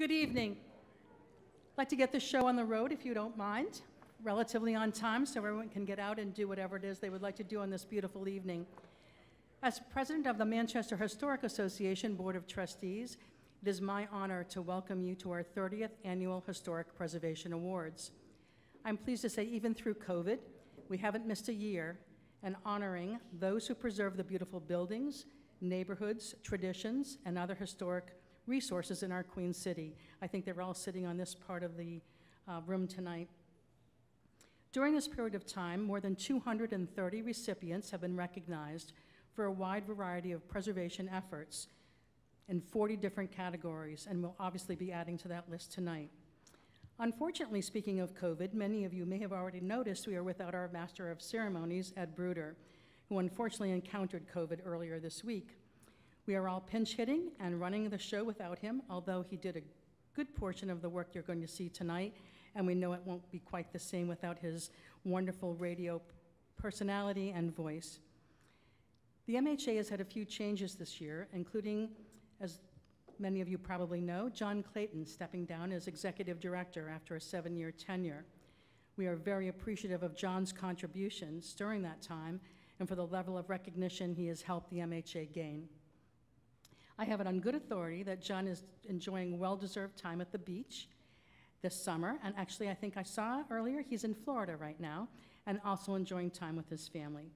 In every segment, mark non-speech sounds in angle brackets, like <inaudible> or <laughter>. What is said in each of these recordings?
Good evening. I'd like to get the show on the road, if you don't mind, relatively on time so everyone can get out and do whatever it is they would like to do on this beautiful evening. As president of the Manchester Historic Association Board of Trustees, it is my honor to welcome you to our 30th Annual Historic Preservation Awards. I'm pleased to say, even through COVID, we haven't missed a year in honoring those who preserve the beautiful buildings, neighborhoods, traditions, and other historic resources in our Queen City. I think they're all sitting on this part of the uh, room tonight. During this period of time, more than 230 recipients have been recognized for a wide variety of preservation efforts in 40 different categories, and we'll obviously be adding to that list tonight. Unfortunately, speaking of COVID, many of you may have already noticed we are without our Master of Ceremonies, Ed Bruder, who unfortunately encountered COVID earlier this week. We are all pinch hitting and running the show without him, although he did a good portion of the work you're going to see tonight, and we know it won't be quite the same without his wonderful radio personality and voice. The MHA has had a few changes this year, including, as many of you probably know, John Clayton stepping down as executive director after a seven year tenure. We are very appreciative of John's contributions during that time and for the level of recognition he has helped the MHA gain. I have it on good authority that John is enjoying well deserved time at the beach this summer, and actually, I think I saw earlier he's in Florida right now and also enjoying time with his family.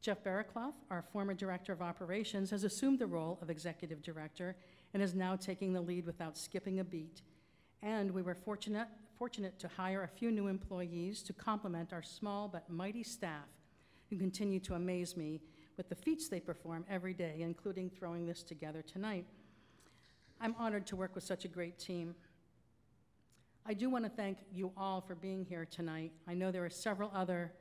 Jeff Barraclough, our former director of operations, has assumed the role of executive director and is now taking the lead without skipping a beat. And we were fortunate, fortunate to hire a few new employees to complement our small but mighty staff who continue to amaze me with the feats they perform every day, including throwing this together tonight. I'm honored to work with such a great team. I do want to thank you all for being here tonight. I know there are several other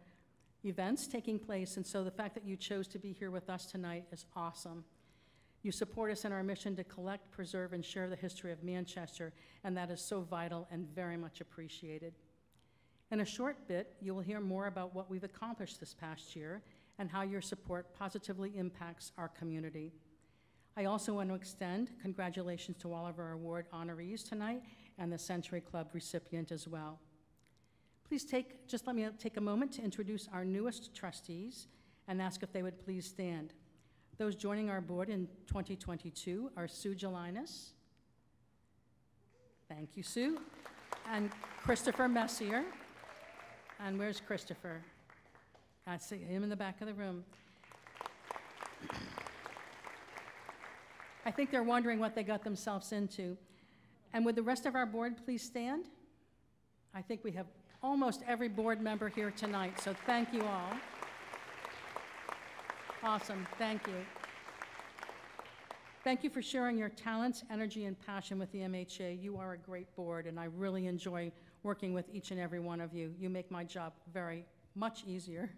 events taking place, and so the fact that you chose to be here with us tonight is awesome. You support us in our mission to collect, preserve, and share the history of Manchester, and that is so vital and very much appreciated. In a short bit, you will hear more about what we've accomplished this past year and how your support positively impacts our community. I also want to extend congratulations to all of our award honorees tonight and the Century Club recipient as well. Please take, just let me take a moment to introduce our newest trustees and ask if they would please stand. Those joining our board in 2022 are Sue Gelinas. Thank you, Sue. And Christopher Messier. And where's Christopher? I see him in the back of the room. I think they're wondering what they got themselves into. And would the rest of our board please stand? I think we have almost every board member here tonight, so thank you all. Awesome, thank you. Thank you for sharing your talents, energy, and passion with the MHA. You are a great board, and I really enjoy working with each and every one of you. You make my job very much easier.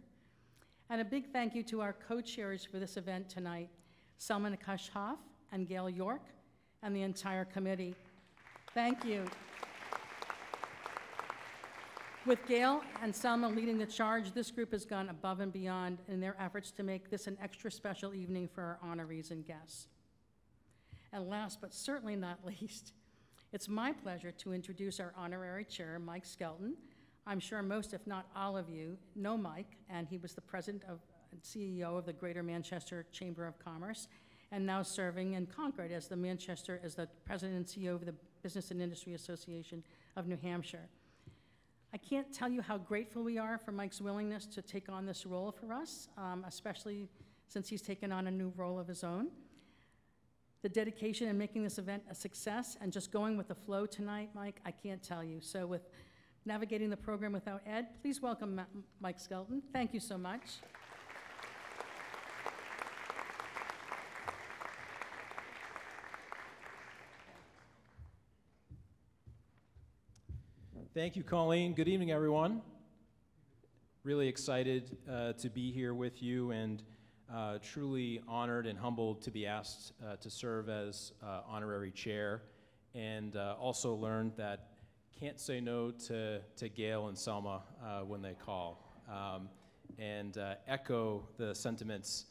And a big thank you to our co-chairs for this event tonight, Selma Naccach-Hoff and Gail York, and the entire committee. Thank you. With Gail and Selma leading the charge, this group has gone above and beyond in their efforts to make this an extra special evening for our honorees and guests. And last but certainly not <laughs> least, it's my pleasure to introduce our honorary chair, Mike Skelton. I'm sure most, if not all of you, know Mike, and he was the president of CEO of the Greater Manchester Chamber of Commerce, and now serving in Concord as the Manchester as the president and CEO of the Business and Industry Association of New Hampshire. I can't tell you how grateful we are for Mike's willingness to take on this role for us, um, especially since he's taken on a new role of his own. The dedication in making this event a success and just going with the flow tonight, Mike, I can't tell you. So with navigating the program without Ed, please welcome Ma Mike Skelton. Thank you so much. Thank you, Colleen. Good evening, everyone. Really excited uh, to be here with you and uh, truly honored and humbled to be asked uh, to serve as uh, honorary chair and uh, also learned that can't say no to, to Gail and Selma uh, when they call. Um, and echo the sentiments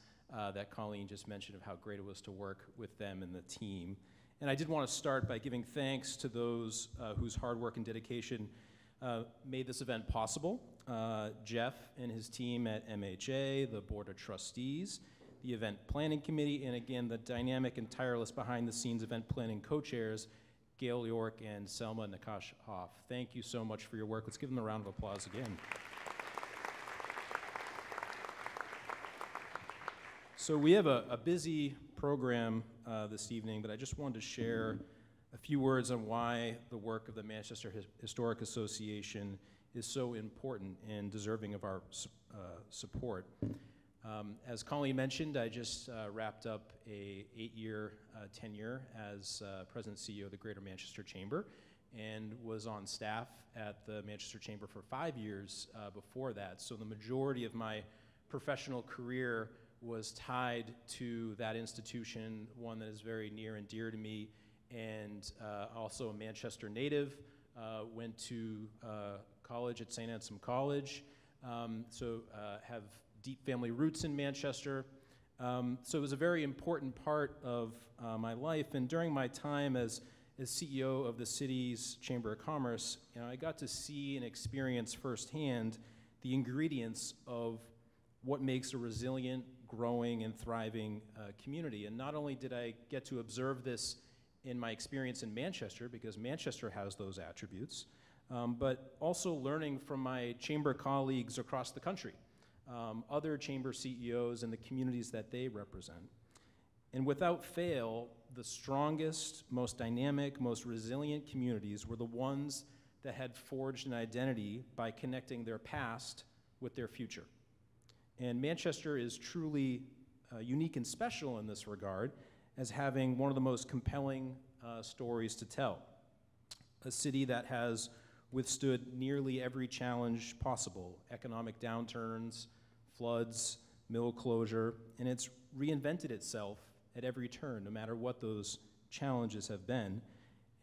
that Colleen just mentioned of how great it was to work with them and the team And I did want to start by giving thanks to those uh, whose hard work and dedication uh, made this event possible. Uh, Jeff and his team at MHA, the Board of Trustees, the Event Planning Committee, and again, the dynamic and tireless behind the scenes event planning co chairs, Gail York and Selma Nakash Hoff. Thank you so much for your work. Let's give them a round of applause again. So, we have a, a busy program uh, this evening, but I just wanted to share a few words on why the work of the Manchester His- Historic Association is so important and deserving of our uh, support. Um, as Colleen mentioned, I just uh, wrapped up a eight-year uh, tenure as uh, president CEO of the Greater Manchester Chamber, and was on staff at the Manchester Chamber for five years uh, before that. So the majority of my professional career was tied to that institution, one that is very near and dear to me, and uh, also a Manchester native. Uh, went to college at St. Anselm College, um, so have deep family roots in Manchester. Um, so it was a very important part of uh, my life. And during my time as, as CEO of the city's Chamber of Commerce, you know, I got to see and experience firsthand the ingredients of what makes a resilient, growing, and thriving uh, community. And not only did I get to observe this in my experience in Manchester, because Manchester has those attributes, um, but also learning from my chamber colleagues across the country, um, other chamber CEOs and the communities that they represent. And without fail, the strongest, most dynamic, most resilient communities were the ones that had forged an identity by connecting their past with their future. And Manchester is truly uh, unique and special in this regard as having one of the most compelling uh, stories to tell. A city that has withstood nearly every challenge possible economic downturns, floods, mill closure, and it's reinvented itself at every turn, no matter what those challenges have been.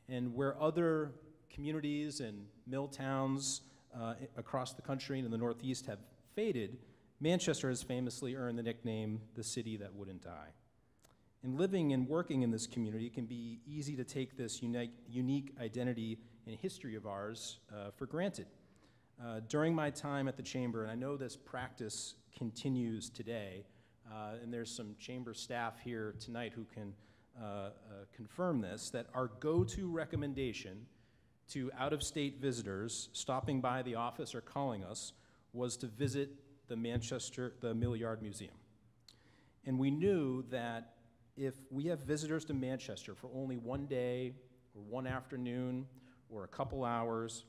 And where other communities and mill towns uh, across the country and in the Northeast have faded, Manchester has famously earned the nickname the city that wouldn't die. And living and working in this community can be easy to take this unique, unique identity and history of ours uh, for granted. Uh, during my time at the Chamber, and I know this practice continues today, uh, and there's some Chamber staff here tonight who can uh, uh, confirm this, that our go to recommendation to out of state visitors stopping by the office or calling us was to visit the Manchester, the Millyard Museum. And we knew that if we have visitors to Manchester for only one day or one afternoon or a couple hours,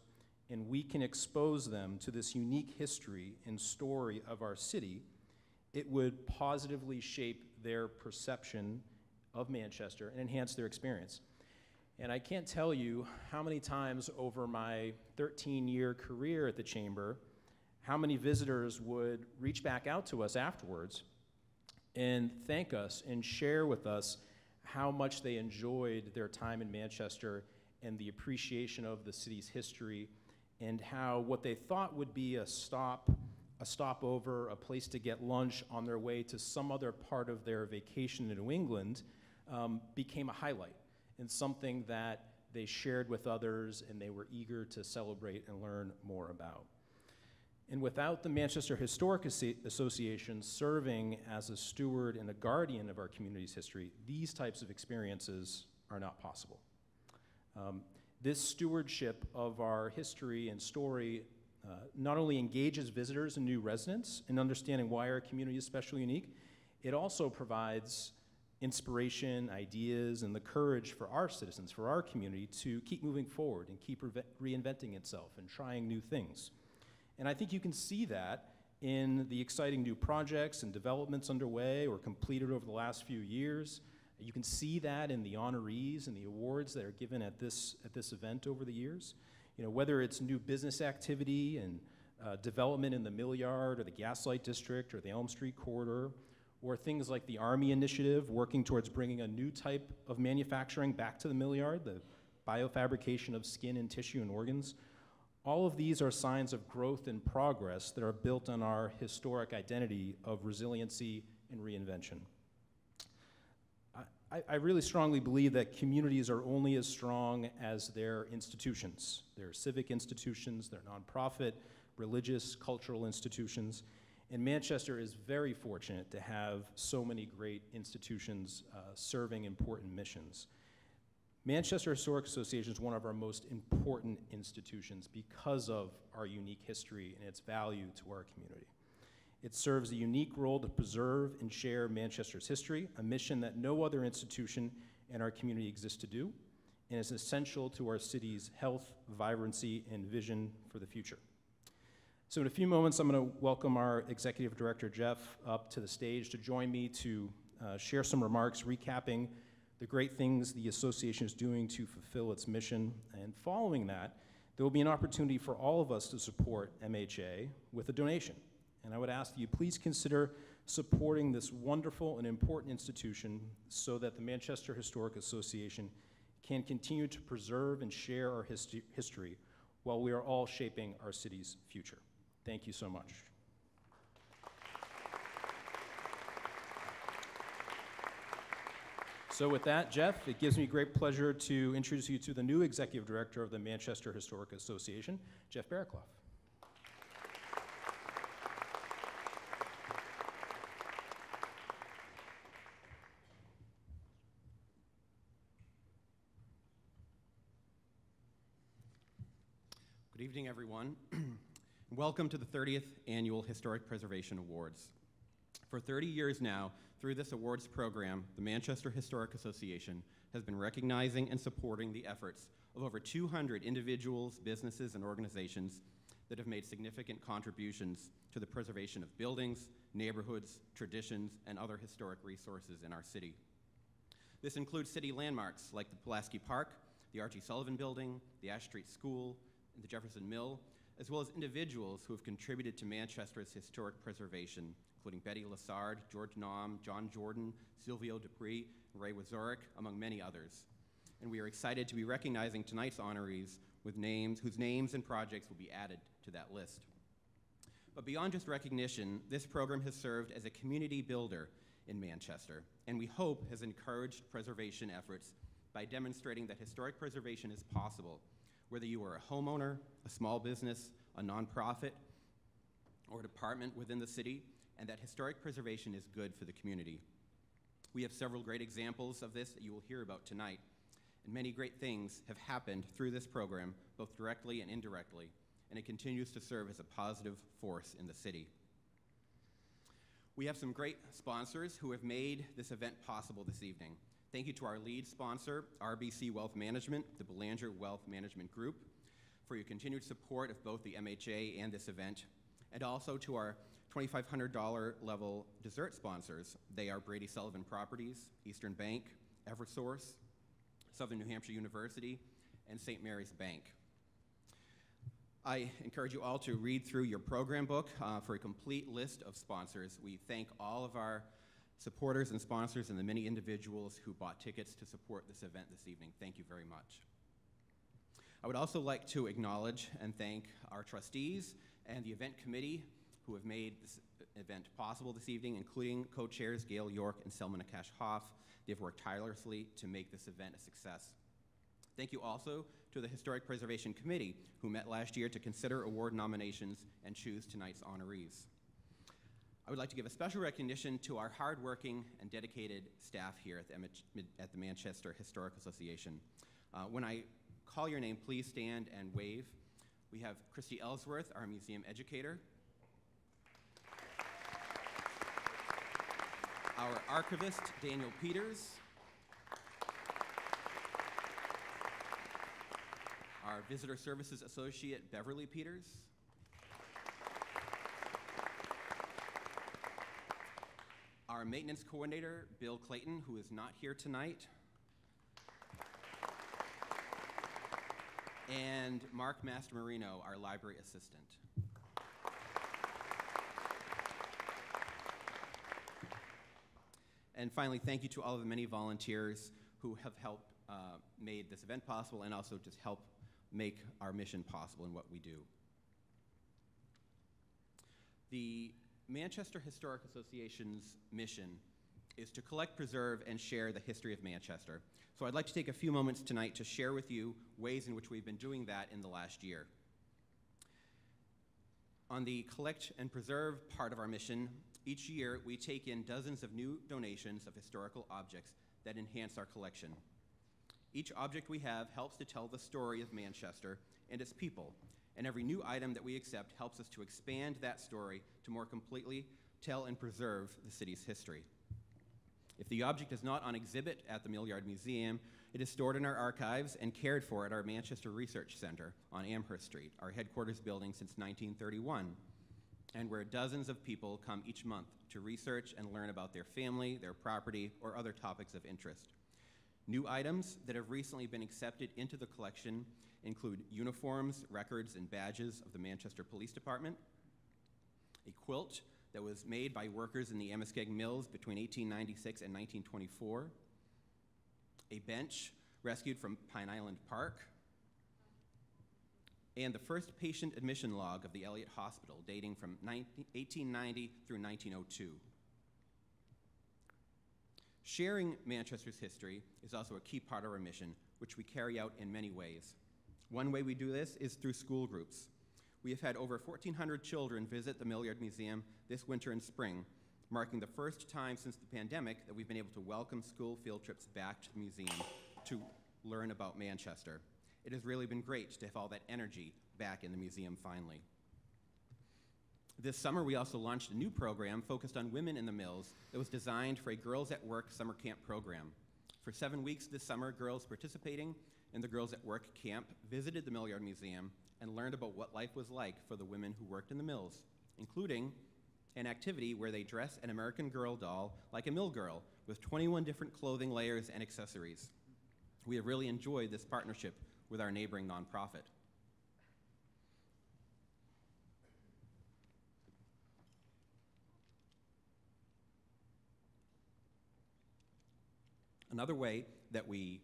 and we can expose them to this unique history and story of our city, it would positively shape their perception of Manchester and enhance their experience. And I can't tell you how many times over my 13 year career at the Chamber how many visitors would reach back out to us afterwards and thank us and share with us how much they enjoyed their time in Manchester and the appreciation of the city's history and how what they thought would be a stop a stopover, a place to get lunch on their way to some other part of their vacation in New England um, became a highlight and something that they shared with others and they were eager to celebrate and learn more about. And without the Manchester Historic Association serving as a steward and a guardian of our community's history, these types of experiences are not possible. Um, this stewardship of our history and story uh, not only engages visitors and new residents in understanding why our community is special unique, it also provides inspiration, ideas, and the courage for our citizens, for our community to keep moving forward and keep re reinventing itself and trying new things. And I think you can see that in the exciting new projects and developments underway or completed over the last few years. You can see that in the honorees and the awards that are given at this, at this event over the years. You know, whether it's new business activity and uh, development in the Mill Yard or the Gaslight District or the Elm Street Corridor, or things like the ARMI Initiative working towards bringing a new type of manufacturing back to the Mill Yard, the biofabrication of skin and tissue and organs, all of these are signs of growth and progress that are built on our historic identity of resiliency and reinvention. I, I really strongly believe that communities are only as strong as their institutions, their civic institutions, their nonprofit, religious, cultural institutions. And Manchester is very fortunate to have so many great institutions uh, serving important missions. Manchester Historic Association is one of our most important institutions because of our unique history and its value to our community. It serves a unique role to preserve and share Manchester's history, a mission that no other institution in our community exists to do, and is essential to our city's health, vibrancy, and vision for the future. So, in a few moments, I'm going to welcome our Executive Director, Jeff, up to the stage to join me to uh, share some remarks recapping the great things the association is doing to fulfill its mission. And following that, there will be an opportunity for all of us to support MHA with a donation. And I would ask that you please consider supporting this wonderful and important institution so that the Manchester Historic Association can continue to preserve and share our histi- history while we are all shaping our city's future. Thank you so much. So with that, Jeff, it gives me great pleasure to introduce you to the new Executive Director of the Manchester Historic Association, Jeff Barraclough. Good evening, everyone. <clears throat> Welcome to the 30th Annual Historic Preservation Awards. For 30 years now, through this awards program, the Manchester Historic Association has been recognizing and supporting the efforts of over 200 individuals, businesses, and organizations that have made significant contributions to the preservation of buildings, neighborhoods, traditions, and other historic resources in our city. This includes city landmarks like the Pulaski Park, the Archie Sullivan Building, the Ash Street School, the Jefferson Mill, as well as individuals who have contributed to Manchester's historic preservation, including Betty Lassard, George Naum, John Jordan, Silvio Dupuis, Ray Wieczorek, among many others. And we are excited to be recognizing tonight's honorees with names whose names and projects will be added to that list. But beyond just recognition, this program has served as a community builder in Manchester, and we hope has encouraged preservation efforts by demonstrating that historic preservation is possible, whether you are a homeowner, a small business, a nonprofit, or a department within the city, and that historic preservation is good for the community. We have several great examples of this that you will hear about tonight, and many great things have happened through this program, both directly and indirectly, and it continues to serve as a positive force in the city. We have some great sponsors who have made this event possible this evening. Thank you to our lead sponsor, RBC Wealth Management, the Belanger Wealth Management Group, for your continued support of both the MHA and this event, and also to our $2,500 level dessert sponsors. They are Brady Sullivan Properties, Eastern Bank, Eversource, Southern New Hampshire University, and St. Mary's Bank. I encourage you all to read through your program book uh, for a complete list of sponsors. We thank all of our supporters and sponsors and the many individuals who bought tickets to support this event this evening. Thank you very much. I would also like to acknowledge and thank our trustees and the event committee who have made this event possible this evening, including co-chairs Gail York and Selma Naccach-Hoff. They've worked tirelessly to make this event a success. Thank you also to the Historic Preservation Committee, who met last year to consider award nominations and choose tonight's honorees. I would like to give a special recognition to our hardworking and dedicated staff here at the, at the Manchester Historic Association. Uh, when I call your name, please stand and wave. We have Christy Ellsworth, our museum educator. Our archivist, Daniel Peters. Our visitor services associate, Beverly Peters. Our maintenance coordinator, Bill Clayton, who is not here tonight. And Mark Mastromarino, our library assistant. And finally, thank you to all of the many volunteers who have helped uh, made this event possible and also just help make our mission possible in what we do. The Manchester Historic Association's mission is to collect, preserve, and share the history of Manchester. So I'd like to take a few moments tonight to share with you ways in which we've been doing that in the last year. On the collect and preserve part of our mission, each year we take in dozens of new donations of historical objects that enhance our collection. Each object we have helps to tell the story of Manchester and its people, and every new item that we accept helps us to expand that story to more completely tell and preserve the city's history. If the object is not on exhibit at the Mill Yard Museum, it is stored in our archives and cared for at our Manchester Research Center on Amherst Street, our headquarters building since 1931, and where dozens of people come each month to research and learn about their family, their property, or other topics of interest. New items that have recently been accepted into the collection include uniforms, records, and badges of the Manchester Police Department, a quilt that was made by workers in the Amoskeag Mills between 1896 and 1924, a bench rescued from Pine Island Park, and the first patient admission log of the Elliott Hospital dating from 19, 1890 through 1902. Sharing Manchester's history is also a key part of our mission, which we carry out in many ways. One way we do this is through school groups. We have had over 1,400 children visit the Millyard Museum this winter and spring, marking the first time since the pandemic that we've been able to welcome school field trips back to the museum to learn about Manchester. It has really been great to have all that energy back in the museum finally. This summer, we also launched a new program focused on women in the mills that was designed for a Girls at Work summer camp program. For seven weeks this summer, girls participating in the Girls at Work camp visited the Mill Yard Museum and learned about what life was like for the women who worked in the mills, including an activity where they dress an American Girl doll like a mill girl with 21 different clothing layers and accessories. We have really enjoyed this partnership with our neighboring nonprofit. Another way that we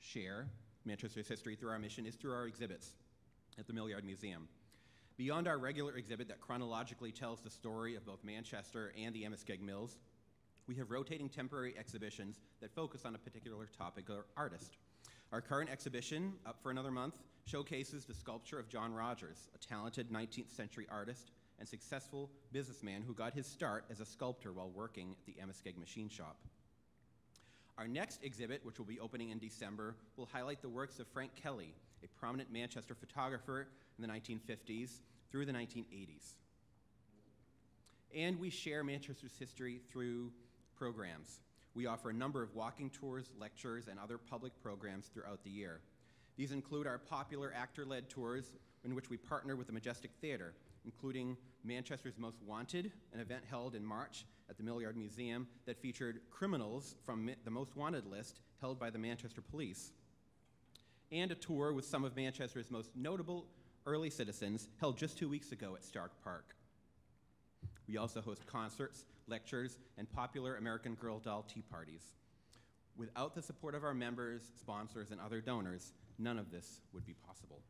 share Manchester's history through our mission is through our exhibits at the Millyard Museum. Beyond our regular exhibit that chronologically tells the story of both Manchester and the Amoskeag Mills, we have rotating temporary exhibitions that focus on a particular topic or artist. Our current exhibition, up for another month, showcases the sculpture of John Rogers, a talented 19th century artist and successful businessman who got his start as a sculptor while working at the Amoskeag Machine Shop. Our next exhibit, which will be opening in December, will highlight the works of Frank Kelly, a prominent Manchester photographer in the 1950s through the 1980s. And we share Manchester's history through programs. We offer a number of walking tours, lectures, and other public programs throughout the year. These include our popular actor led tours, in which we partner with the Majestic Theater, including Manchester's Most Wanted, an event held in March at the Millyard Museum that featured criminals from the Most Wanted list held by the Manchester Police, and a tour with some of Manchester's most notable early citizens held just two weeks ago at Stark Park. We also host concerts, lectures, and popular American Girl doll tea parties. Without the support of our members, sponsors, and other donors, none of this would be possible.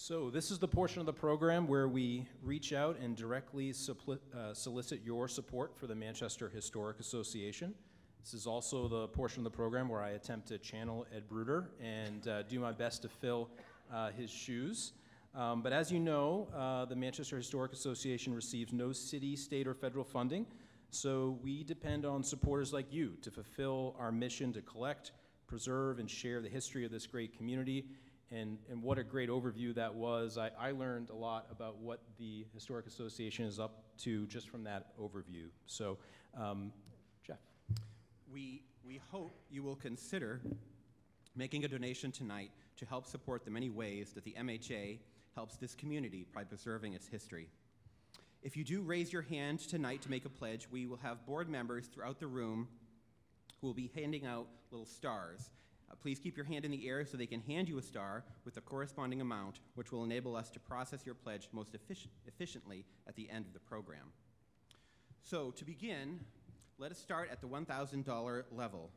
So, this is the portion of the program where we reach out and directly uh, solicit your support for the Manchester Historic Association. This is also the portion of the program where I attempt to channel Ed Bruder and uh, do my best to fill uh, his shoes. Um, but as you know, uh, the Manchester Historic Association receives no city, state, or federal funding, so we depend on supporters like you to fulfill our mission to collect, preserve, and share the history of this great community and, and what a great overview that was. I, I learned a lot about what the Historic Association is up to just from that overview. So, um, Jeff. We, we hope you will consider making a donation tonight to help support the many ways that the MHA helps this community by preserving its history. If you do raise your hand tonight to make a pledge, we will have board members throughout the room who will be handing out little stars. Uh, please keep your hand in the air so they can hand you a star with the corresponding amount, which will enable us to process your pledge most effic- efficiently at the end of the program. So, to begin, let us start at the $1,000 level.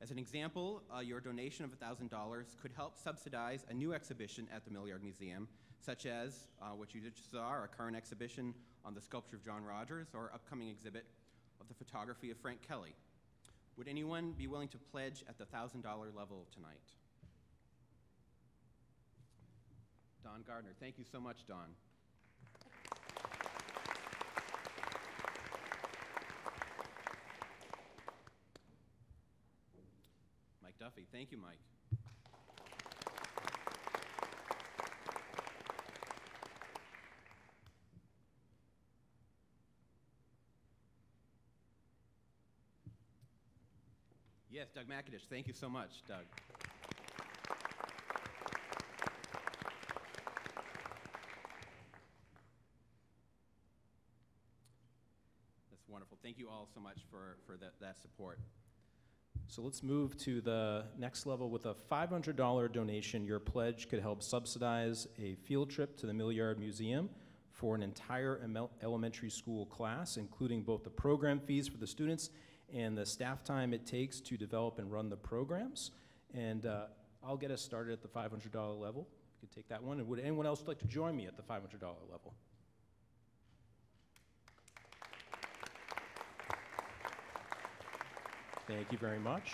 As an example, uh, your donation of $1,000 could help subsidize a new exhibition at the Millyard Museum, such as uh, what you just saw, our current exhibition on the sculpture of John Rogers, or upcoming exhibit of the photography of Frank Kelly. Would anyone be willing to pledge at the $1,000 level tonight? Don Gardner. Thank you so much, Don. Mike Duffy. Thank you, Mike. Yes, Doug McAdish. Thank you so much, Doug. That's wonderful. Thank you all so much for, for that, that support. So let's move to the next level with a $500 donation. Your pledge could help subsidize a field trip to the Millyard Museum for an entire elementary school class, including both the program fees for the students and the staff time it takes to develop and run the programs. And uh, I'll get us started at the $500 level. You could take that one. And would anyone else like to join me at the $500 level? Thank you very much.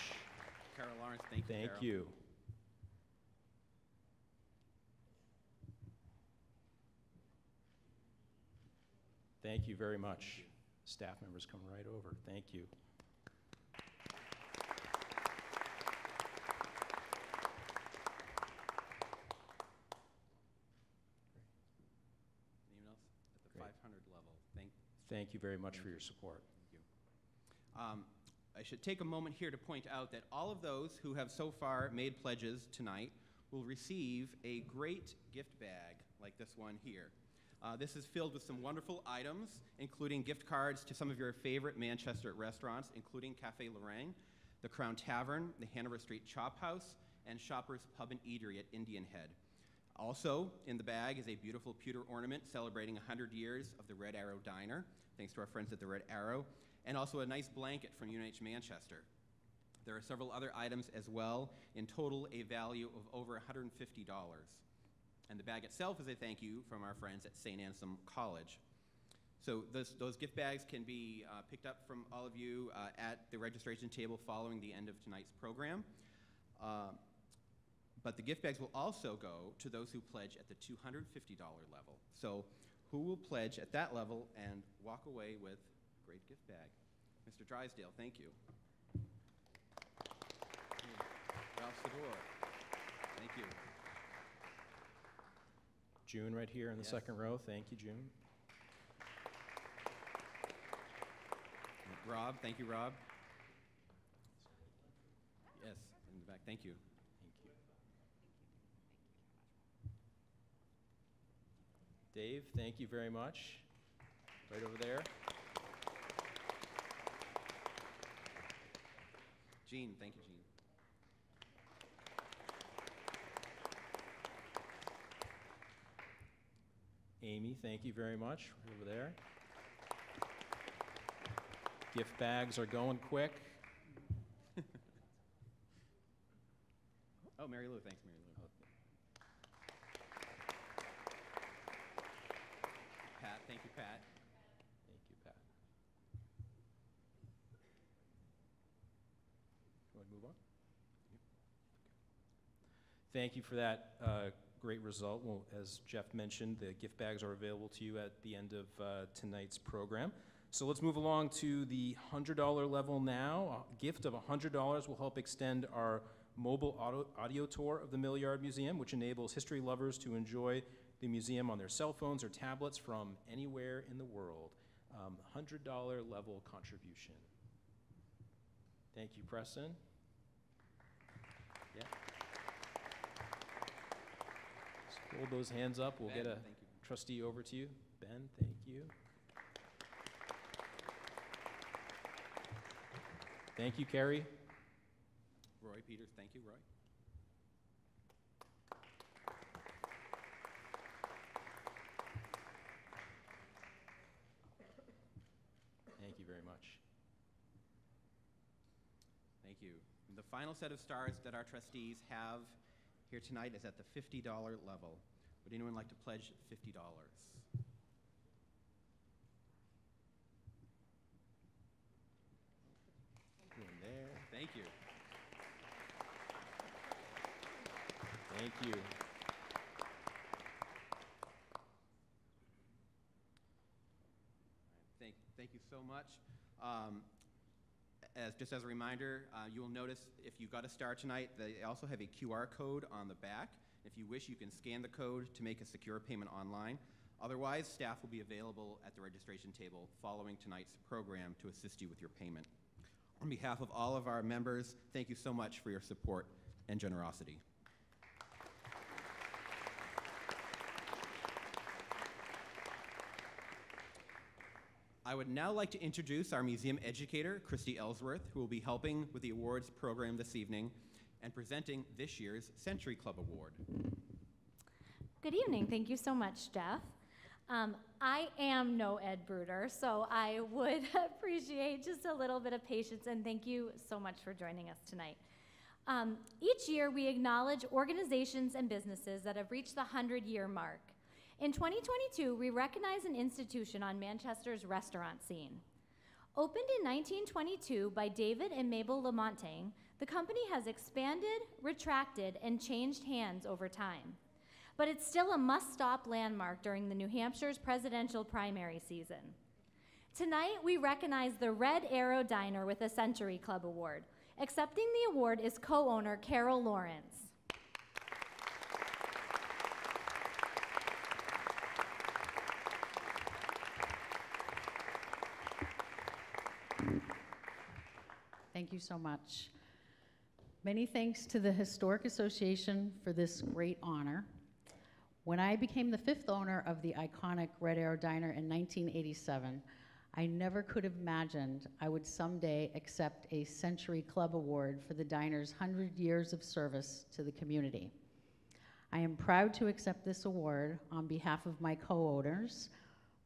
Carol Lawrence, thank you. Thank Carol. you. Thank you very much. Staff members come right over. Thank you. Anyone else at the Great. 500 level? Thank, you very much for your support. thank you. Um, I should take a moment here to point out that all of those who have so far made pledges tonight will receive a great gift bag like this one here. Uh, this is filled with some wonderful items, including gift cards to some of your favorite Manchester restaurants, including Cafe Lorraine, the Crown Tavern, the Hanover Street Chop House, and Shoppers Pub and Eatery at Indian Head. Also in the bag is a beautiful pewter ornament celebrating 100 years of the Red Arrow Diner, thanks to our friends at the Red Arrow, and also a nice blanket from UNH Manchester. There are several other items as well, in total a value of over $150. And the bag itself is a thank you from our friends at St. Anselm College. So those, those gift bags can be uh, picked up from all of you uh, at the registration table following the end of tonight's program. Uh, but the gift bags will also go to those who pledge at the $250 level. So who will pledge at that level and walk away with a great gift bag? Mr. Drysdale, thank you. Ralph Sador, thank you. June, right here in the Yes. second row. Thank you, June. Rob, thank you, Rob. Yes, in the back, thank you. Thank you. Dave, thank you very much. Right over there. Gene, thank you, Gene. Amy, thank you very much. Right over there. Gift bags are going quick. <laughs> Oh, Mary Lou, thanks, Mary Lou. Pat, thank you, Pat. Thank you, Pat. You want to move on? Thank you for that uh, great result. Well, as Jeff mentioned, the gift bags are available to you at the end of uh, tonight's program. So let's move along to the $100 level now. A gift of $100 will help extend our mobile auto, audio tour of the Millyard Museum, which enables history lovers to enjoy the museum on their cell phones or tablets from anywhere in the world. Um, $100 level contribution. Thank you, Preston. Yeah. Just hold those hands up. We'll Ben, get a trustee over to you. Ben, thank you. Thank you, Carrie. Roy Peters, thank you, Roy. Thank you very much. Thank you. And the final set of stars that our trustees have here tonight is at the $50 level. Would anyone like to pledge $50? There. Thank you. Thank you. Thank, thank you so much. Um, as just as a reminder, uh, you will notice if you got a star tonight, they also have a QR code on the back. If you wish, you can scan the code to make a secure payment online. Otherwise, staff will be available at the registration table following tonight's program to assist you with your payment. On behalf of all of our members, thank you so much for your support and generosity. I would now like to introduce our museum educator, Christy Ellsworth, who will be helping with the awards program this evening and presenting this year's Century Club Award. Good evening. Thank you so much, Jeff. Um, I am no Ed Bruder, so I would <laughs> appreciate just a little bit of patience and thank you so much for joining us tonight. Um, each year, we acknowledge organizations and businesses that have reached the 100 year mark. In 2022, we recognize an institution on Manchester's restaurant scene. Opened in 1922 by David and Mabel Lamontagne, the company has expanded, retracted, and changed hands over time. But it's still a must stop landmark during the New Hampshire's presidential primary season. Tonight, we recognize the Red Arrow Diner with a Century Club Award. Accepting the award is co owner Carol Lawrence. Thank you so much. Many thanks to the Historic Association for this great honor. When I became the fifth owner of the iconic Red Arrow Diner in 1987, I never could have imagined I would someday accept a Century Club Award for the diner's 100 years of service to the community. I am proud to accept this award on behalf of my co-owners,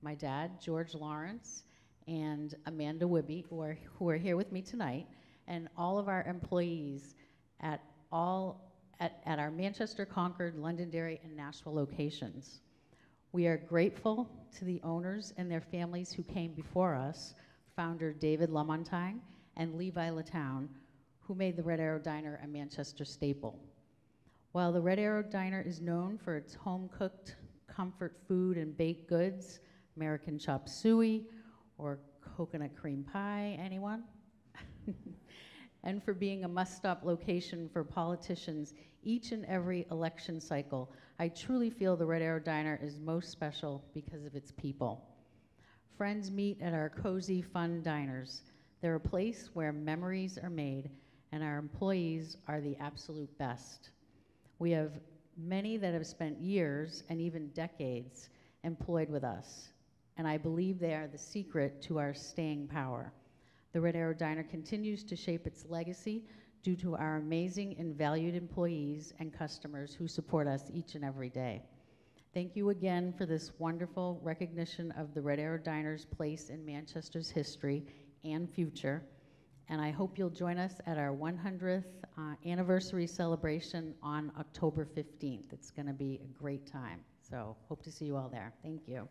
my dad, George Lawrence, and Amanda Wibby, who are, who are here with me tonight, and all of our employees at all at, at our Manchester, Concord, Londonderry, and Nashua locations. We are grateful to the owners and their families who came before us, founder David Lamontagne and Levi Latown, who made the Red Arrow Diner a Manchester staple. While the Red Arrow Diner is known for its home-cooked comfort food and baked goods, American chop suey, or coconut cream pie, anyone? <laughs> and for being a must-stop location for politicians each and every election cycle. I truly feel the Red Arrow Diner is most special because of its people. Friends meet at our cozy, fun diners. They're a place where memories are made, and our employees are the absolute best. We have many that have spent years and even decades employed with us, and I believe they are the secret to our staying power. The Red Arrow Diner continues to shape its legacy due to our amazing and valued employees and customers who support us each and every day. Thank you again for this wonderful recognition of the Red Arrow Diner's place in Manchester's history and future. And I hope you'll join us at our 100th uh, anniversary celebration on October 15th. It's going to be a great time. So, hope to see you all there. Thank you.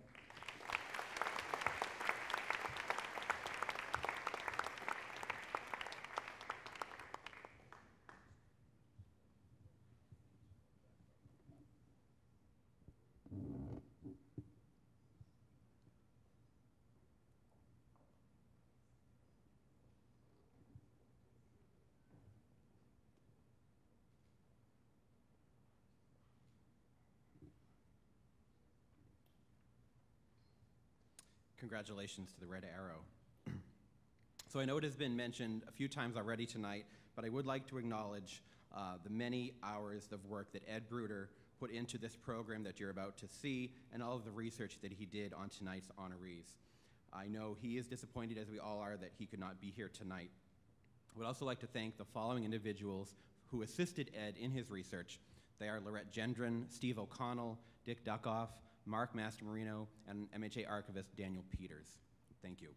Congratulations to the Red Arrow. <clears throat> so I know it has been mentioned a few times already tonight, but I would like to acknowledge uh, the many hours of work that Ed Bruder put into this program that you're about to see and all of the research that he did on tonight's honorees. I know he is disappointed, as we all are, that he could not be here tonight. I would also like to thank the following individuals who assisted Ed in his research. They are Lorette Gendron, Steve O'Connell, Dick Duckoff, Mark Mastromarino, and MHA archivist Daniel Peters. Thank you.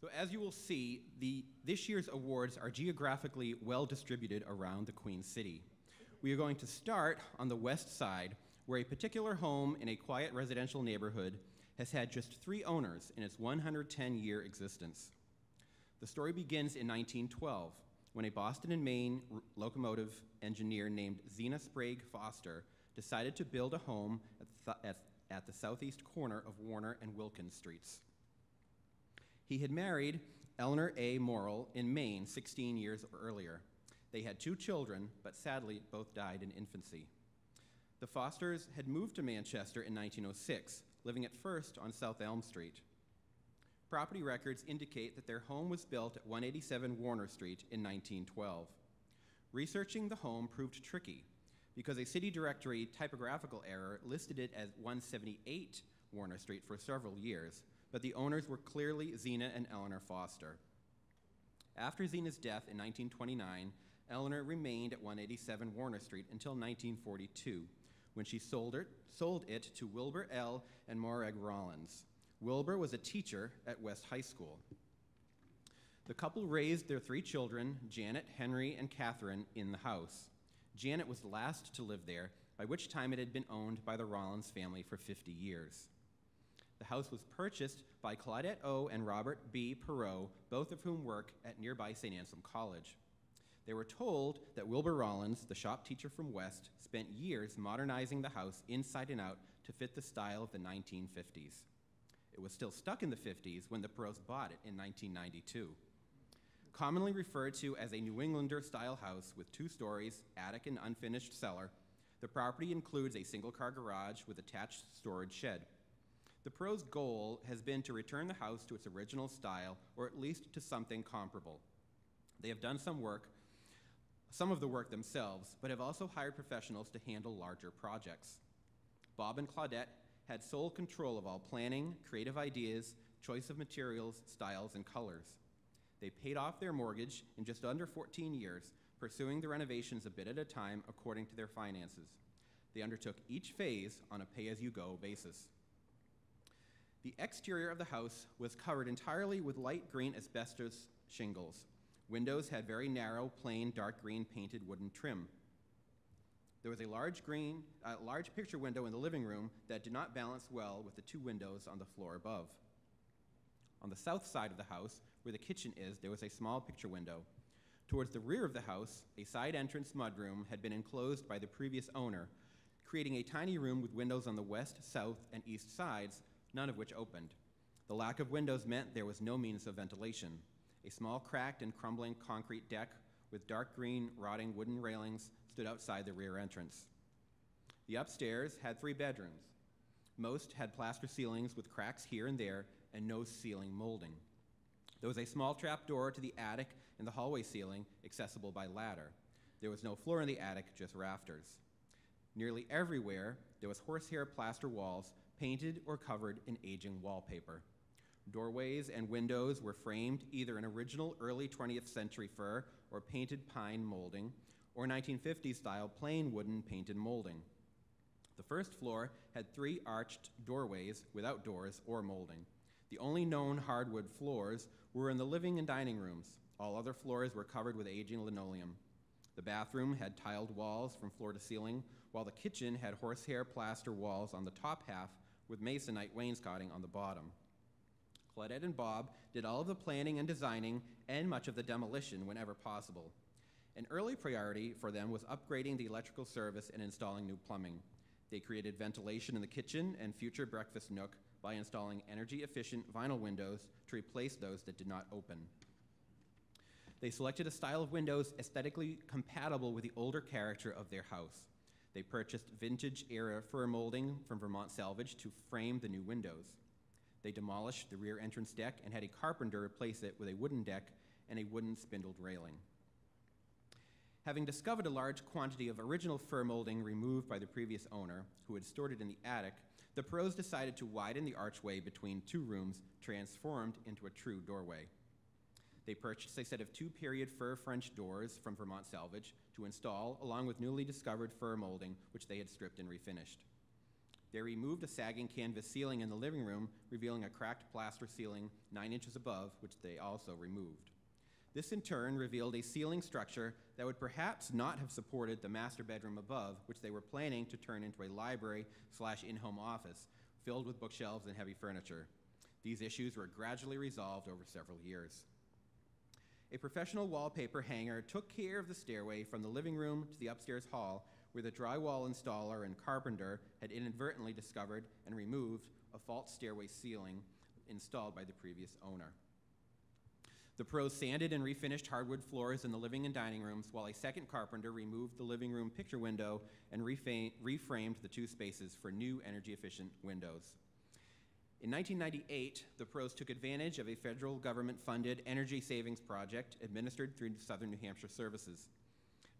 So as you will see, the, this year's awards are geographically well distributed around the Queen City. We are going to start on the west side, where a particular home in a quiet residential neighborhood has had just three owners in its 110-year existence. The story begins in 1912 when a Boston and Maine locomotive engineer named Zena Sprague Foster decided to build a home at the, at, at the southeast corner of Warner and Wilkins Streets. He had married Eleanor A. Morrill in Maine 16 years earlier. They had two children, but sadly both died in infancy. The Fosters had moved to Manchester in 1906, living at first on South Elm Street. Property records indicate that their home was built at 187 Warner Street in 1912. Researching the home proved tricky because a city directory typographical error listed it as 178 Warner Street for several years, but the owners were clearly Zena and Eleanor Foster. After Zena's death in 1929, Eleanor remained at 187 Warner Street until 1942, when she sold it, sold it to Wilbur L. and Morag Rollins. Wilbur was a teacher at West High School. The couple raised their three children, Janet, Henry, and Catherine, in the house. Janet was the last to live there, by which time it had been owned by the Rollins family for 50 years. The house was purchased by Claudette O. and Robert B. Perot, both of whom work at nearby St. Anselm College. They were told that Wilbur Rollins, the shop teacher from West, spent years modernizing the house inside and out to fit the style of the 1950s. It was still stuck in the 50s when the Perots bought it in 1992. Commonly referred to as a New Englander style house with two stories, attic, and unfinished cellar, the property includes a single car garage with attached storage shed. The Perots' goal has been to return the house to its original style, or at least to something comparable. They have done some work, some of the work themselves, but have also hired professionals to handle larger projects. Bob and Claudette had sole control of all planning, creative ideas, choice of materials, styles, and colors. They paid off their mortgage in just under 14 years, pursuing the renovations a bit at a time according to their finances. They undertook each phase on a pay as you go basis. The exterior of the house was covered entirely with light green asbestos shingles. Windows had very narrow, plain, dark green painted wooden trim. There was a large green, uh, large picture window in the living room that did not balance well with the two windows on the floor above. On the south side of the house, where the kitchen is, there was a small picture window. Towards the rear of the house, a side entrance mudroom had been enclosed by the previous owner, creating a tiny room with windows on the west, south, and east sides, none of which opened. The lack of windows meant there was no means of ventilation. A small cracked and crumbling concrete deck with dark green, rotting wooden railings stood outside the rear entrance. The upstairs had three bedrooms. Most had plaster ceilings with cracks here and there and no ceiling molding. There was a small trap door to the attic and the hallway ceiling, accessible by ladder. There was no floor in the attic, just rafters. Nearly everywhere, there was horsehair plaster walls painted or covered in aging wallpaper. Doorways and windows were framed either in original early 20th century fir or painted pine molding, or 1950s style plain wooden painted molding. The first floor had three arched doorways without doors or molding. The only known hardwood floors were in the living and dining rooms. All other floors were covered with aging linoleum. The bathroom had tiled walls from floor to ceiling, while the kitchen had horsehair plaster walls on the top half with masonite wainscoting on the bottom. Claudette and Bob did all of the planning and designing and much of the demolition whenever possible. An early priority for them was upgrading the electrical service and installing new plumbing. They created ventilation in the kitchen and future breakfast nook by installing energy efficient vinyl windows to replace those that did not open. They selected a style of windows aesthetically compatible with the older character of their house. They purchased vintage era fir molding from Vermont Salvage to frame the new windows. They demolished the rear entrance deck and had a carpenter replace it with a wooden deck and a wooden spindled railing. Having discovered a large quantity of original fir molding removed by the previous owner, who had stored it in the attic, the Perots decided to widen the archway between two rooms, transformed into a true doorway. They purchased a set of two period fir French doors from Vermont Salvage to install, along with newly discovered fir molding, which they had stripped and refinished. They removed a sagging canvas ceiling in the living room, revealing a cracked plaster ceiling nine inches above, which they also removed. This in turn revealed a ceiling structure that would perhaps not have supported the master bedroom above, which they were planning to turn into a library slash in-home office filled with bookshelves and heavy furniture. These issues were gradually resolved over several years. A professional wallpaper hanger took care of the stairway from the living room to the upstairs hall, where the drywall installer and carpenter had inadvertently discovered and removed a false stairway ceiling installed by the previous owner. The pros sanded and refinished hardwood floors in the living and dining rooms, while a second carpenter removed the living room picture window and reframed the two spaces for new energy efficient windows. In 1998, the pros took advantage of a federal government funded energy savings project administered through Southern New Hampshire Services.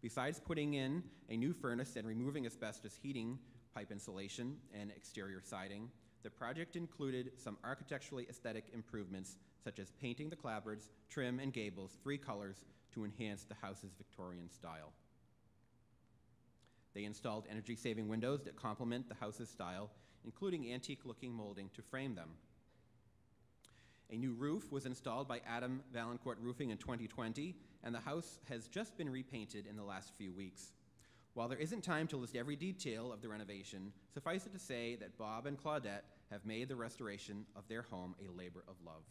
Besides putting in a new furnace and removing asbestos heating, pipe insulation, and exterior siding, the project included some architecturally aesthetic improvements, such as painting the clapboards, trim, and gables three colors to enhance the house's Victorian style. They installed energy saving windows that complement the house's style, including antique looking molding to frame them. A new roof was installed by Adam Valancourt Roofing in 2020, and the house has just been repainted in the last few weeks. While there isn't time to list every detail of the renovation, suffice it to say that Bob and Claudette have made the restoration of their home a labor of love.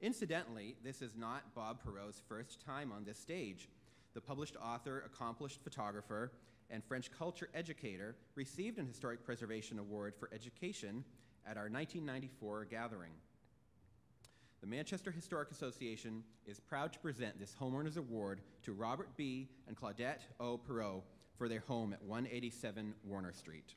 Incidentally, this is not Bob Perot's first time on this stage. The published author, accomplished photographer, and French culture educator received an Historic Preservation Award for Education at our 1994 gathering. The Manchester Historic Association is proud to present this Homeowners Award to Robert B. and Claudette O. Perot for their home at 187 Warner Street.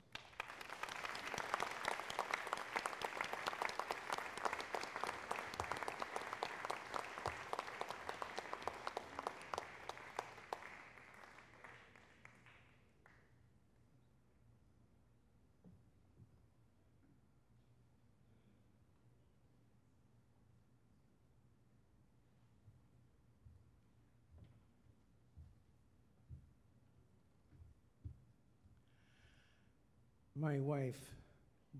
My wife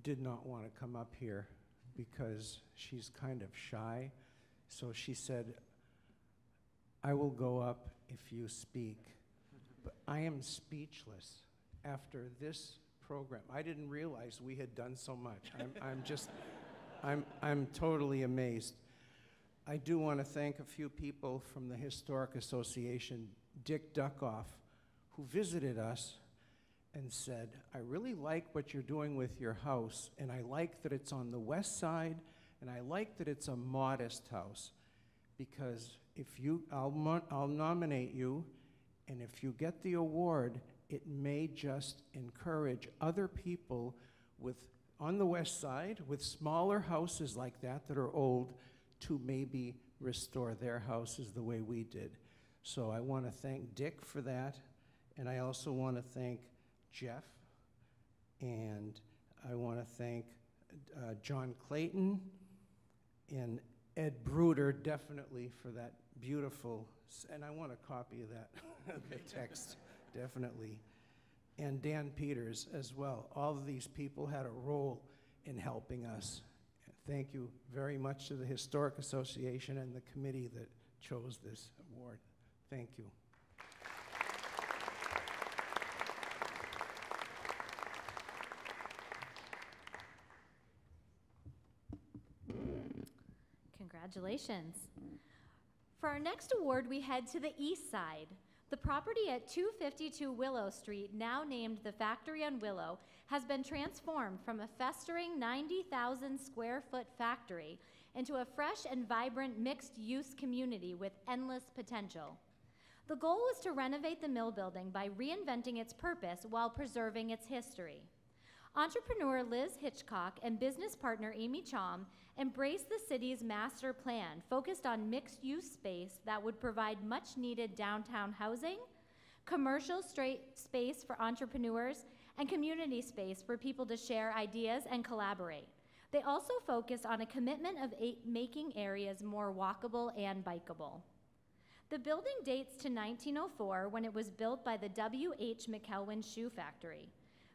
did not want to come up here because she's kind of shy. So she said, I will go up if you speak. But I am speechless after this program. I didn't realize we had done so much. I'm, I'm just, I'm, I'm totally amazed. I do want to thank a few people from the Historic Association, Dick Duckoff, who visited us and said, I really like what you're doing with your house, and I like that it's on the west side, and I like that it's a modest house. Because if you, I'll, I'll nominate you, and if you get the award, it may just encourage other people with, on the west side, with smaller houses like that that are old, to maybe restore their houses the way we did. So I want to thank Dick for that, and I also want to thank Jeff, and I want to thank uh, John Clayton and Ed Bruder definitely for that beautiful, and I want a copy of that <laughs> the text, <laughs> definitely. And Dan Peters as well. All of these people had a role in helping us. Thank you very much to the Historic Association and the committee that chose this award. Thank you. Congratulations. For our next award, we head to the east side. The property at 252 Willow Street, now named the Factory on Willow, has been transformed from a festering 90,000 square foot factory into a fresh and vibrant mixed use community with endless potential. The goal was to renovate the mill building by reinventing its purpose while preserving its history. Entrepreneur Liz Hitchcock and business partner Amy Chom embraced the city's master plan focused on mixed use space that would provide much needed downtown housing, commercial space for entrepreneurs, and community space for people to share ideas and collaborate. They also focused on a commitment of making areas more walkable and bikeable. The building dates to 1904 when it was built by the W.H. McElwain Shoe Factory.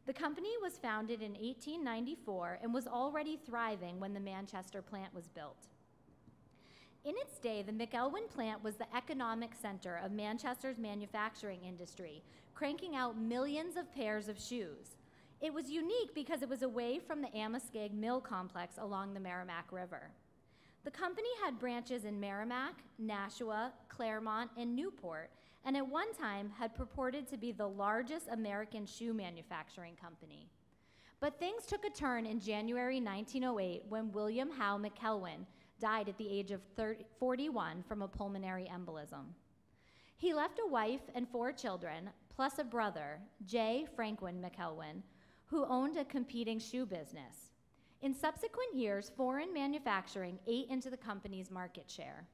The company was founded in 1894 and was already thriving when the Manchester plant was built. In its day, the McElwain plant was the economic center of Manchester's manufacturing industry, cranking out millions of pairs of shoes. It was unique because it was away from the Amoskeag Mill complex along the Merrimack River. The company had branches in Merrimack, Nashua, Claremont, and Newport, and at one time had purported to be the largest American shoe manufacturing company. But things took a turn in January 1908 when William Howe McElwain died at the age of 30, 41 from a pulmonary embolism. He left a wife and four children, plus a brother, J. Franklin McElwain, who owned a competing shoe business. In subsequent years, foreign manufacturing ate into the company's market share.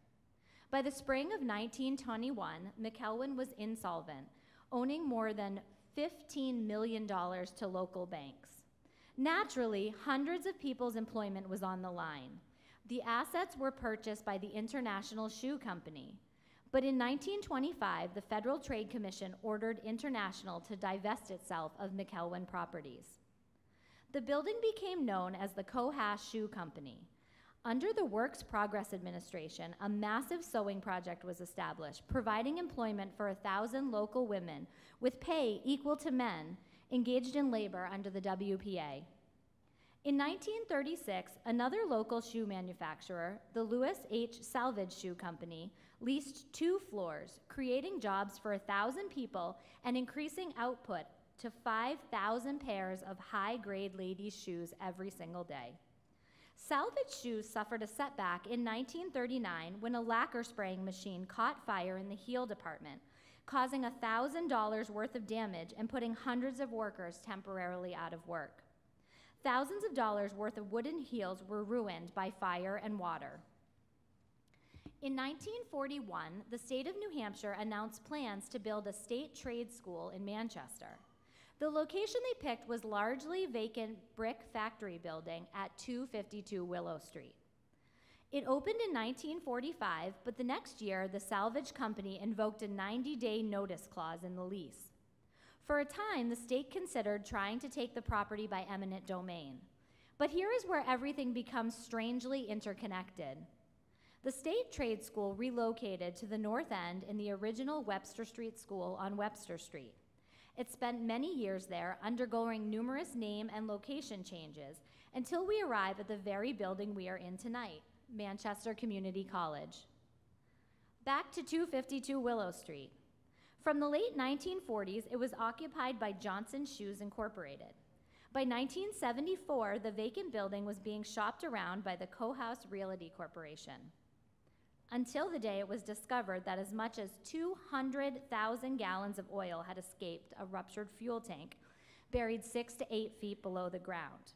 By the spring of 1921, McElwain was insolvent, owning more than $15 million to local banks. Naturally, hundreds of people's employment was on the line. The assets were purchased by the International Shoe Company. But in 1925, the Federal Trade Commission ordered International to divest itself of McElwain properties. The building became known as the Cohas Shoe Company. Under the Works Progress Administration, a massive sewing project was established, providing employment for a thousand local women with pay equal to men engaged in labor under the WPA. In 1936, another local shoe manufacturer, the Lewis H. Salvage Shoe Company, leased two floors, creating jobs for 1,000 people and increasing output to 5,000 pairs of high grade ladies' shoes every single day. Salvage shoes suffered a setback in 1939 when a lacquer spraying machine caught fire in the heel department, causing $1,000 worth of damage and putting hundreds of workers temporarily out of work. Thousands of dollars worth of wooden heels were ruined by fire and water. In 1941, the state of New Hampshire announced plans to build a state trade school in Manchester. The location they picked was largely vacant brick factory building at 252 Willow Street. It opened in 1945, but the next year the salvage company invoked a 90 day notice clause in the lease. For a time, the state considered trying to take the property by eminent domain. But here is where everything becomes strangely interconnected. The State Trade School relocated to the north end in the original Webster Street School on Webster Street. It spent many years there, undergoing numerous name and location changes, until we arrive at the very building we are in tonight, Manchester Community College. Back to 252 Willow Street. From the late 1940s, it was occupied by Johnson Shoes Incorporated. By 1974, the vacant building was being shopped around by the Cohas Realty Corporation. Until the day it was discovered that as much as 200,000 gallons of oil had escaped a ruptured fuel tank buried six to eight feet below the ground.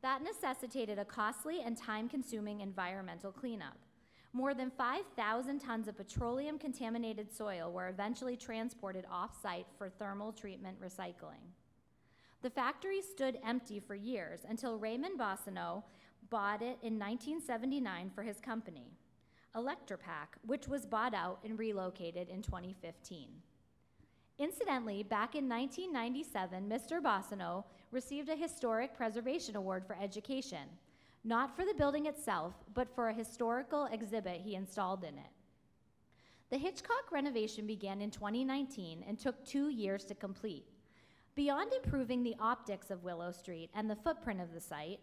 That necessitated a costly and time consuming environmental cleanup. More than 5,000 tons of petroleum contaminated soil were eventually transported off site for thermal treatment recycling. The factory stood empty for years until Raymond Bossino bought it in 1979 for his company, Electropac, which was bought out and relocated in 2015. Incidentally, back in 1997, Mr. Bossino received a Historic Preservation Award for Education not for the building itself, but for a historical exhibit he installed in it. The Hitchcock renovation began in 2019 and took two years to complete. Beyond improving the optics of Willow Street and the footprint of the site,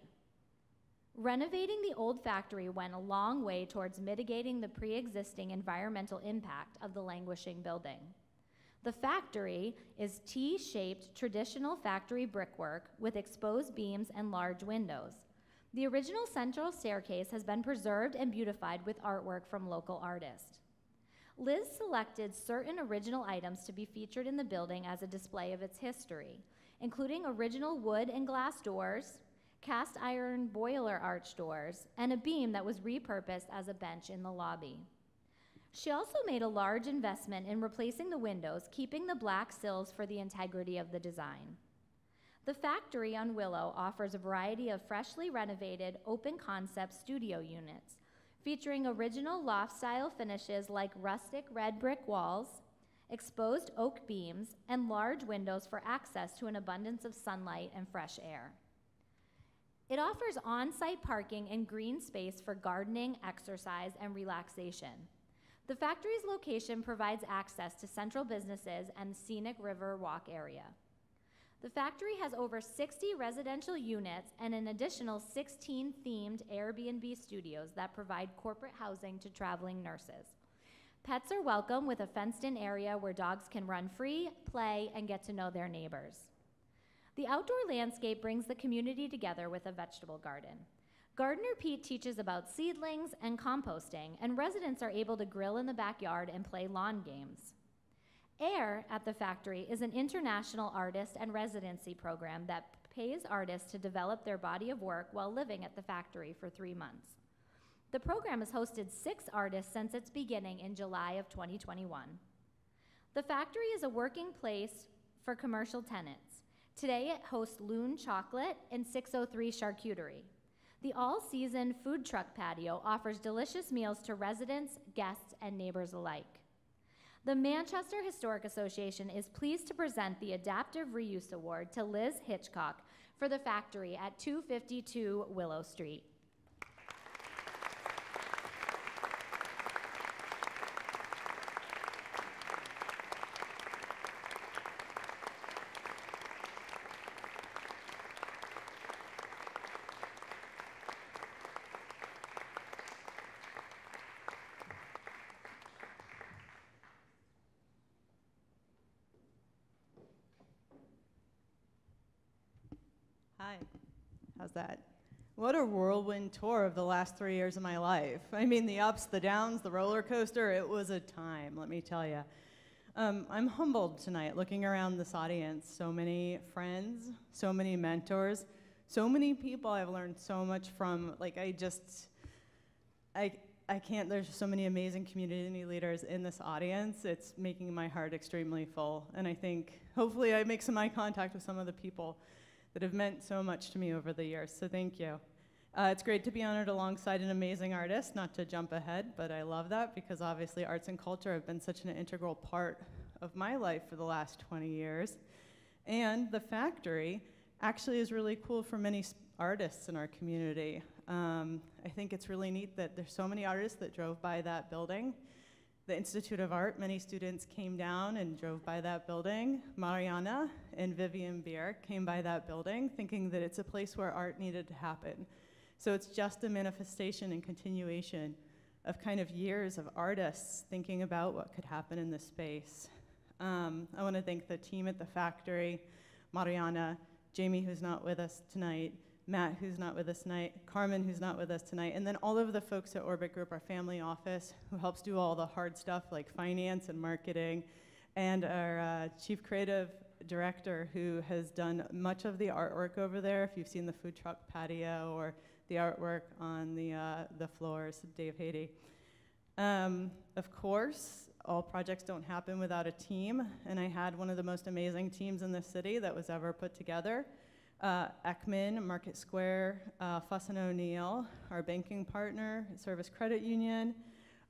renovating the old factory went a long way towards mitigating the pre existing environmental impact of the languishing building. The factory is T shaped traditional factory brickwork with exposed beams and large windows. The original central staircase has been preserved and beautified with artwork from local artists. Liz selected certain original items to be featured in the building as a display of its history, including original wood and glass doors, cast iron boiler arch doors, and a beam that was repurposed as a bench in the lobby. She also made a large investment in replacing the windows, keeping the black sills for the integrity of the design. The factory on Willow offers a variety of freshly renovated open concept studio units featuring original loft style finishes like rustic red brick walls, exposed oak beams, and large windows for access to an abundance of sunlight and fresh air. It offers on site parking and green space for gardening, exercise, and relaxation. The factory's location provides access to central businesses and the scenic river walk area. The factory has over 60 residential units and an additional 16 themed Airbnb studios that provide corporate housing to traveling nurses. Pets are welcome with a fenced in area where dogs can run free, play, and get to know their neighbors. The outdoor landscape brings the community together with a vegetable garden. Gardener Pete teaches about seedlings and composting, and residents are able to grill in the backyard and play lawn games. AIR at the factory is an international artist and residency program that pays artists to develop their body of work while living at the factory for three months. The program has hosted six artists since its beginning in July of 2021. The factory is a working place for commercial tenants. Today it hosts Loon Chocolate and 603 Charcuterie. The all season food truck patio offers delicious meals to residents, guests, and neighbors alike. The Manchester Historic Association is pleased to present the Adaptive Reuse Award to Liz Hitchcock for the factory at 252 Willow Street. That? What a whirlwind tour of the last three years of my life. I mean, the ups, the downs, the roller coaster, it was a time, let me tell you. Um, I'm humbled tonight looking around this audience. So many friends, so many mentors, so many people I've learned so much from. Like, I just, I, I can't, there's so many amazing community leaders in this audience. It's making my heart extremely full. And I think hopefully I make some eye contact with some of the people that have meant so much to me over the years. So thank you. Uh, it's great to be honored alongside an amazing artist, not to jump ahead, but I love that because obviously arts and culture have been such an integral part of my life for the last 20 years. And the factory actually is really cool for many artists in our community. Um, I think it's really neat that there's so many artists that drove by that building the Institute of Art, many students came down and drove by that building. Mariana and Vivian Beer came by that building thinking that it's a place where art needed to happen. So it's just a manifestation and continuation of kind of years of artists thinking about what could happen in this space. Um, I want to thank the team at the factory, Mariana, Jamie, who's not with us tonight, Matt, who's not with us tonight, Carmen, who's not with us tonight, and then all of the folks at Orbit Group, our family office, who helps do all the hard stuff like finance and marketing, and our uh, chief creative director, who has done much of the artwork over there. If you've seen the food truck patio or the artwork on the, uh, the floors, Dave Haiti. Um, of course, all projects don't happen without a team, and I had one of the most amazing teams in the city that was ever put together uh, Eckman, Market Square, uh, O'Neill, our banking partner, Service Credit Union.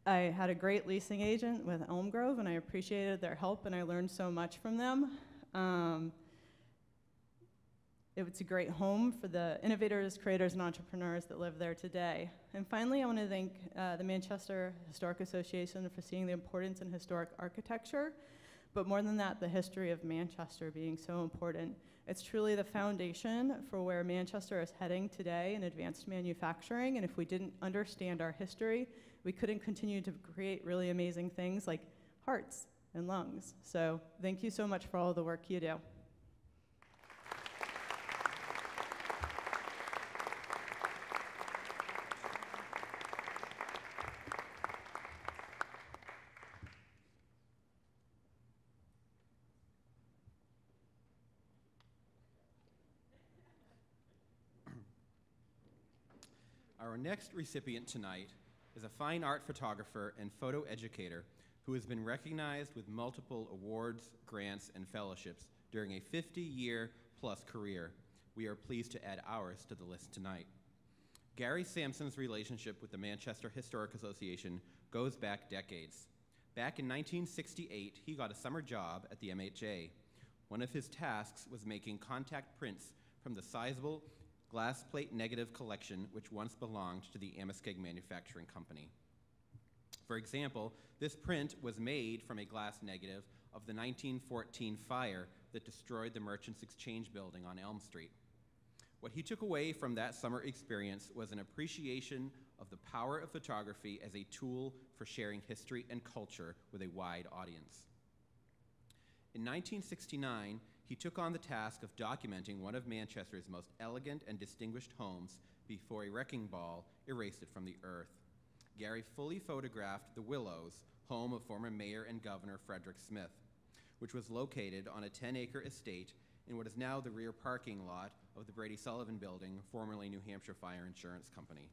I had a great leasing agent with Elm Grove, and I appreciated their help, and I learned so much from them. Um, it was a great home for the innovators, creators, and entrepreneurs that live there today. And finally, I want to thank uh, the Manchester Historic Association for seeing the importance in historic architecture, but more than that, the history of Manchester being so important. It's truly the foundation for where Manchester is heading today in advanced manufacturing. And if we didn't understand our history, we couldn't continue to create really amazing things like hearts and lungs. So thank you so much for all the work you do. Our next recipient tonight is a fine art photographer and photo educator who has been recognized with multiple awards, grants, and fellowships during a 50 year plus career. We are pleased to add ours to the list tonight. Gary Sampson's relationship with the Manchester Historic Association goes back decades. Back in 1968, he got a summer job at the MHA. One of his tasks was making contact prints from the sizable glass plate negative collection which once belonged to the Amoskeag Manufacturing Company. For example, this print was made from a glass negative of the 1914 fire that destroyed the Merchants Exchange building on Elm Street. What he took away from that summer experience was an appreciation of the power of photography as a tool for sharing history and culture with a wide audience. In 1969, he took on the task of documenting one of Manchester's most elegant and distinguished homes before a wrecking ball erased it from the earth. Gary fully photographed the Willows, home of former Mayor and Governor Frederick Smith, which was located on a 10 acre estate in what is now the rear parking lot of the Brady Sullivan Building, formerly New Hampshire Fire Insurance Company.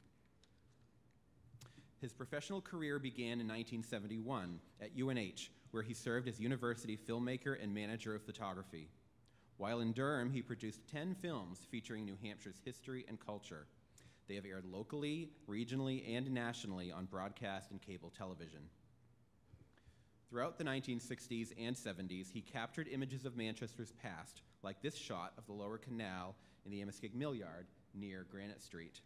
His professional career began in 1971 at UNH, where he served as university filmmaker and manager of photography. While in Durham, he produced 10 films featuring New Hampshire's history and culture. They have aired locally, regionally, and nationally on broadcast and cable television. Throughout the 1960s and 70s, he captured images of Manchester's past, like this shot of the lower canal in the Enniskillen Mill Yard near Granite Street.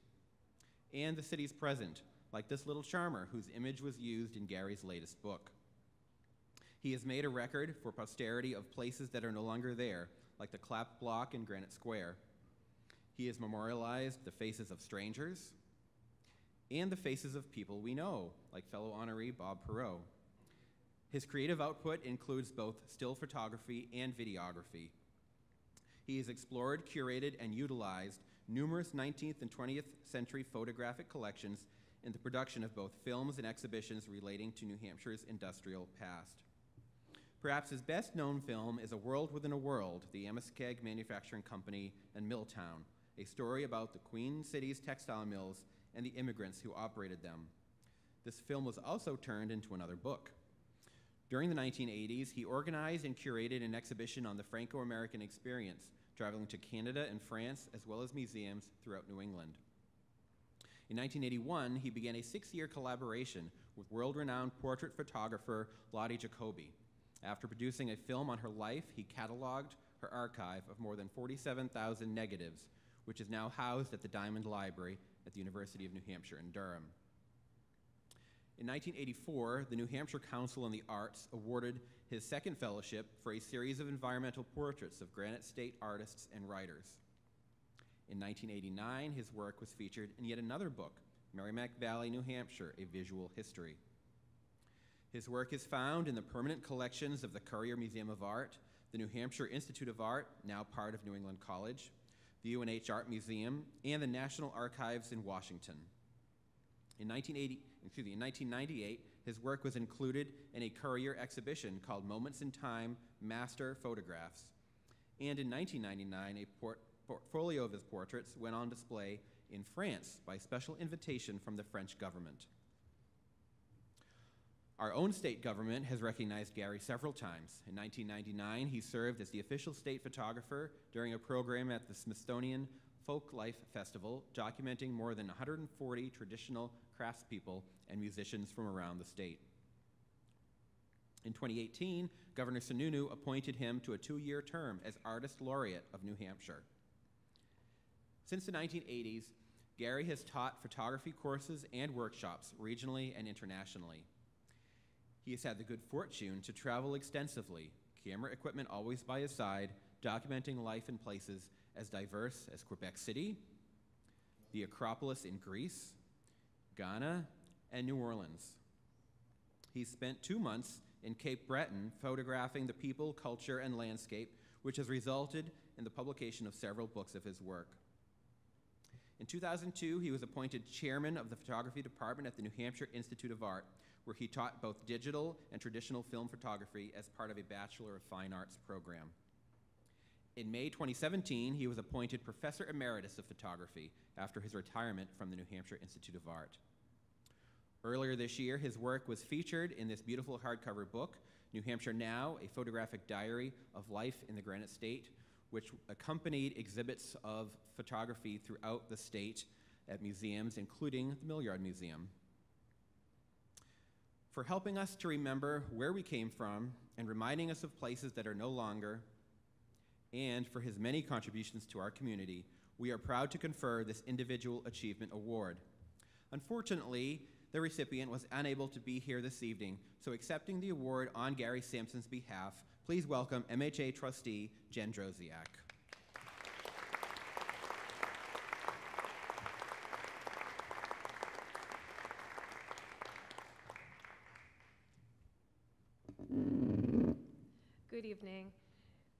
And the city's present, like this little charmer whose image was used in Gary's latest book. He has made a record for posterity of places that are no longer there, like the Clap Block in Granite Square. He has memorialized the faces of strangers and the faces of people we know, like fellow honoree Bob Perot. His creative output includes both still photography and videography. He has explored, curated, and utilized numerous 19th and 20th century photographic collections in the production of both films and exhibitions relating to New Hampshire's industrial past. Perhaps his best known film is A World Within a World, the Amoskeag Manufacturing Company and Milltown, a story about the Queen City's textile mills and the immigrants who operated them. This film was also turned into another book. During the 1980s, he organized and curated an exhibition on the Franco American experience, traveling to Canada and France, as well as museums throughout New England. In 1981, he began a six year collaboration with world renowned portrait photographer Lotte Jacobi. After producing a film on her life, he cataloged her archive of more than 47,000 negatives, which is now housed at the Dimond Library at the University of New Hampshire in Durham. In 1984, the New Hampshire Council on the Arts awarded his second fellowship for a series of environmental portraits of Granite State artists and writers. In 1989, his work was featured in yet another book, Merrimack Valley, New Hampshire, A Visual History. His work is found in the permanent collections of the Currier Museum of Art, the New Hampshire Institute of Art, now part of New England College, the UNH Art Museum, and the National Archives in Washington. In 1980, excuse me, in 1998, his work was included in a Currier exhibition called Moments in Time Master Photographs. And in 1999, a port portfolio of his portraits went on display in France by special invitation from the French government. Our own state government has recognized Gary several times. In 1999, he served as the official state photographer during a program at the Smithsonian Folk Life Festival, documenting more than 140 traditional craftspeople and musicians from around the state. In 2018, Governor Sununu appointed him to a two year term as Artist Laureate of New Hampshire. Since the 1980s, Gary has taught photography courses and workshops regionally and internationally. He has had the good fortune to travel extensively, camera equipment always by his side, documenting life in places as diverse as Quebec City, the Acropolis in Greece, Ghana, and New Orleans. He spent two months in Cape Breton photographing the people, culture, and landscape, which has resulted in the publication of several books of his work. In 2002, he was appointed chairman of the photography department at the New Hampshire Institute of Art, where he taught both digital and traditional film photography as part of a Bachelor of Fine Arts program. In May 2017, he was appointed Professor Emeritus of Photography after his retirement from the New Hampshire Institute of Art. Earlier this year, his work was featured in this beautiful hardcover book, New Hampshire Now, a photographic diary of life in the Granite State, which accompanied exhibits of photography throughout the state at museums, including the Millyard Museum. For helping us to remember where we came from and reminding us of places that are no longer, and for his many contributions to our community, we are proud to confer this Individual Achievement Award. Unfortunately, the recipient, was unable to be here this evening, so accepting the award on Gary Sampson's behalf, please welcome MHA trustee Jen Drosiak. Good evening.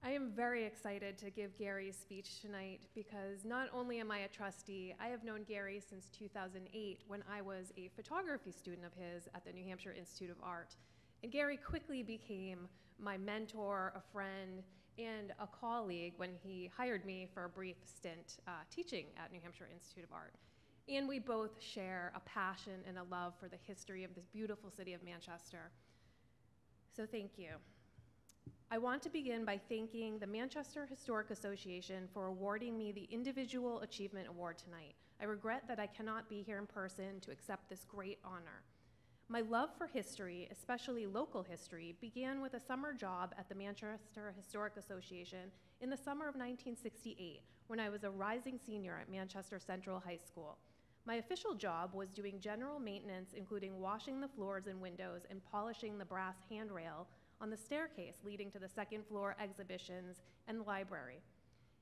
I am very excited to give Gary's speech tonight because not only am I a trustee, I have known Gary since 2008 when I was a photography student of his at the New Hampshire Institute of Art. And Gary quickly became my mentor, a friend, and a colleague when he hired me for a brief stint uh, teaching at New Hampshire Institute of Art. And we both share a passion and a love for the history of this beautiful city of Manchester. So thank you. I want to begin by thanking the Manchester Historic Association for awarding me the Individual Achievement Award tonight. I regret that I cannot be here in person to accept this great honor. My love for history, especially local history, began with a summer job at the Manchester Historic Association in the summer of 1968 when I was a rising senior at Manchester Central High School. My official job was doing general maintenance, including washing the floors and windows and polishing the brass handrail on the staircase leading to the second floor exhibitions and library.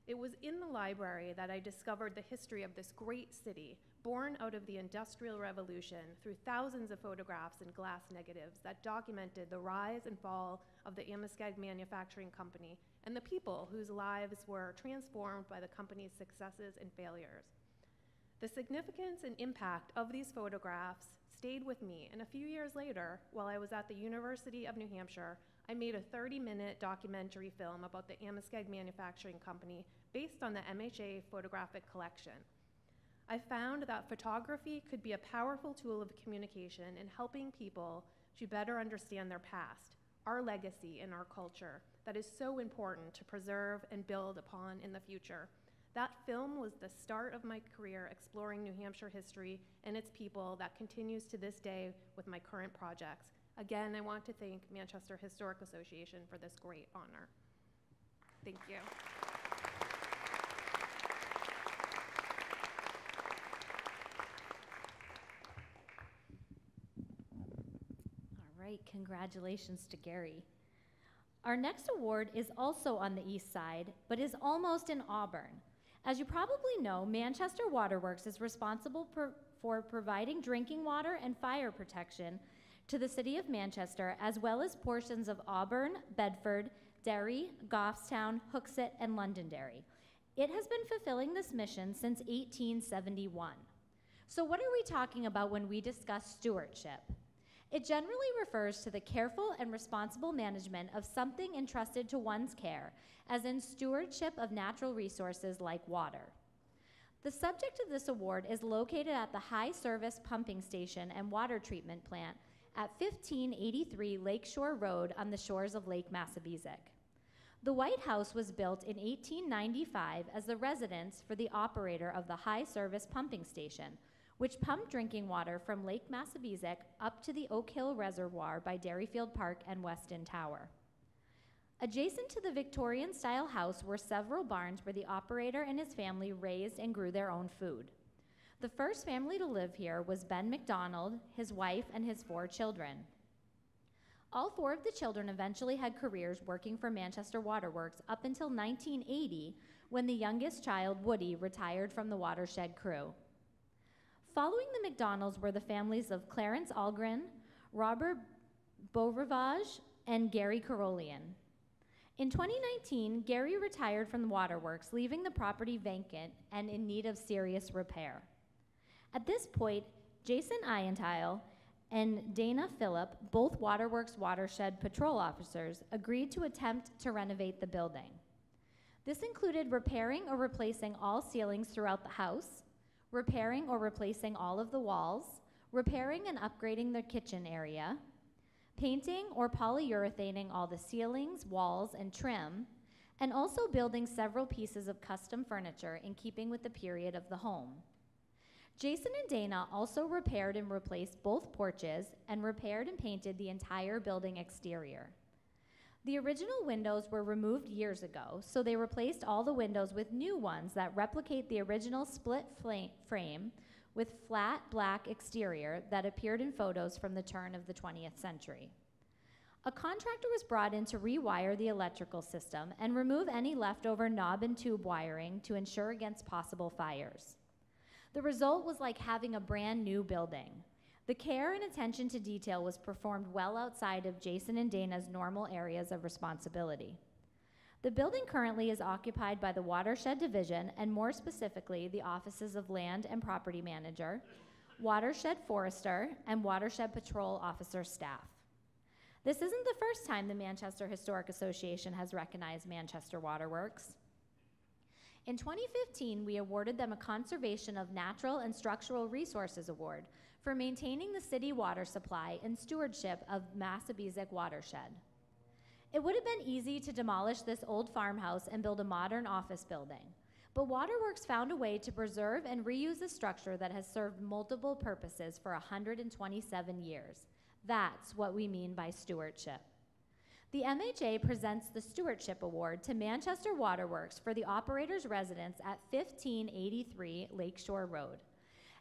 It was in the library that I discovered the history of this great city, born out of the Industrial Revolution through thousands of photographs and glass negatives that documented the rise and fall of the Amoskeag Manufacturing Company and the people whose lives were transformed by the company's successes and failures. The significance and impact of these photographs stayed with me, and a few years later, while I was at the University of New Hampshire, I made a 30 minute documentary film about the Amoskeag Manufacturing Company based on the MHA photographic collection. I found that photography could be a powerful tool of communication in helping people to better understand their past, our legacy, and our culture that is so important to preserve and build upon in the future. That film was the start of my career exploring New Hampshire history and its people that continues to this day with my current projects. Again, I want to thank Manchester Historic Association for this great honor. Thank you. All right, congratulations to Gary. Our next award is also on the east side, but is almost in Auburn. As you probably know, Manchester Waterworks is responsible for providing drinking water and fire protection to the city of Manchester, as well as portions of Auburn, Bedford, Derry, Goffstown, Hooksett, and Londonderry. It has been fulfilling this mission since 1871. So, what are we talking about when we discuss stewardship? It generally refers to the careful and responsible management of something entrusted to one's care, as in stewardship of natural resources like water. The subject of this award is located at the High Service Pumping Station and Water Treatment Plant at 1583 Lakeshore Road on the shores of Lake Massabesic. The White House was built in 1895 as the residence for the operator of the High Service Pumping Station, which pumped drinking water from Lake Massabesic up to the Oak Hill Reservoir by Derryfield Park and Weston Tower. Adjacent to the Victorian style house were several barns where the operator and his family raised and grew their own food. The first family to live here was Ben McDonald, his wife, and his four children. All four of the children eventually had careers working for Manchester Waterworks up until 1980, when the youngest child, Woody, retired from the watershed crew. Following the McDonalds were the families of Clarence Algren, Robert Beaurivage, and Gary Carolian. In 2019, Gary retired from the waterworks, leaving the property vacant and in need of serious repair. At this point, Jason Ientile and Dana Phillip, both Waterworks Watershed Patrol officers, agreed to attempt to renovate the building. This included repairing or replacing all ceilings throughout the house, repairing or replacing all of the walls, repairing and upgrading the kitchen area, painting or polyurethaning all the ceilings, walls, and trim, and also building several pieces of custom furniture in keeping with the period of the home. Jason and Dana also repaired and replaced both porches and repaired and painted the entire building exterior. The original windows were removed years ago, so they replaced all the windows with new ones that replicate the original split frame with flat black exterior that appeared in photos from the turn of the 20th century. A contractor was brought in to rewire the electrical system and remove any leftover knob and tube wiring to ensure against possible fires. The result was like having a brand new building. The care and attention to detail was performed well outside of Jason and Dana's normal areas of responsibility. The building currently is occupied by the Watershed Division and more specifically the offices of Land and Property Manager, Watershed Forester, and Watershed Patrol Officer staff. This isn't the first time the Manchester Historic Association has recognized Manchester Waterworks. In 2015, we awarded them a Conservation of Natural and Structural Resources Award for maintaining the city water supply and stewardship of Massabesic watershed. It would have been easy to demolish this old farmhouse and build a modern office building, but Waterworks found a way to preserve and reuse a structure that has served multiple purposes for 127 years. That's what we mean by stewardship. The MHA presents the Stewardship Award to Manchester Waterworks for the operator's residence at 1583 Lakeshore Road.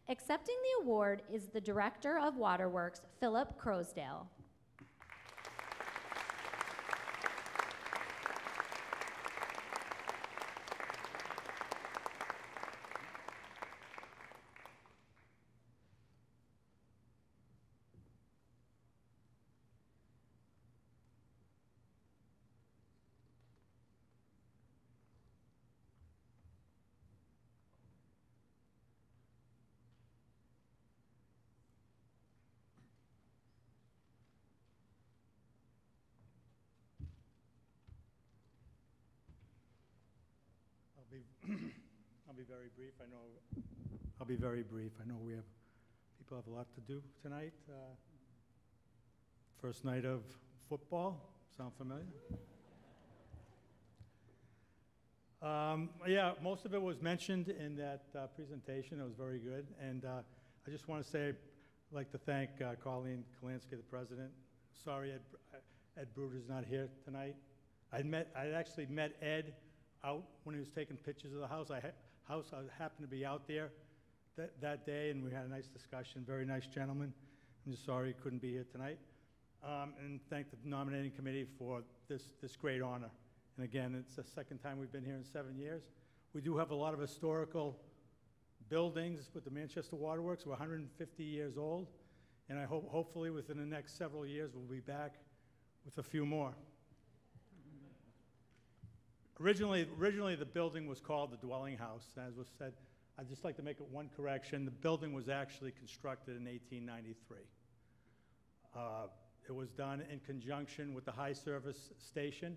Accepting the award is the Director of Waterworks, Philip Croasdale. Be, <clears throat> I'll be very brief. I know, I'll be very brief. I know we have, people have a lot to do tonight. Uh, First night of football, sound familiar? Um, Yeah, most of it was mentioned in that uh, presentation. It was very good. And uh, I just want to say, I'd like to thank uh, Colleen Kalinsky, the president. Sorry Ed Ed Bruder's not here tonight. I met, I actually met Ed out when he was taking pictures of the house. I, ha- house, I happened to be out there that, that day, and we had a nice discussion, very nice gentleman. I'm just sorry he couldn't be here tonight. Um, and thank the nominating committee for this, this great honor. And again, it's the second time we've been here in seven years. We do have a lot of historical buildings with the Manchester Waterworks. We're 150 years old, and I hope, hopefully, within the next several years, we'll be back with a few more. Originally, originally, the building was called the dwelling house, as was said. I'd just like to make one correction. The building was actually constructed in 1893. Uh, It was done in conjunction with the high service station,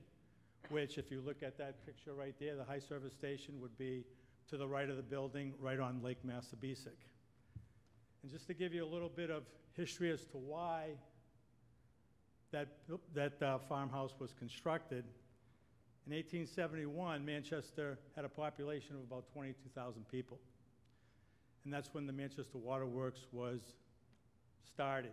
which, if you look at that picture right there, the high service station would be to the right of the building, right on Lake Massabesic. And just to give you a little bit of history as to why that, that uh, farmhouse was constructed, in 1871, Manchester had a population of about 22,000 people. And that's when the Manchester Water Works was started.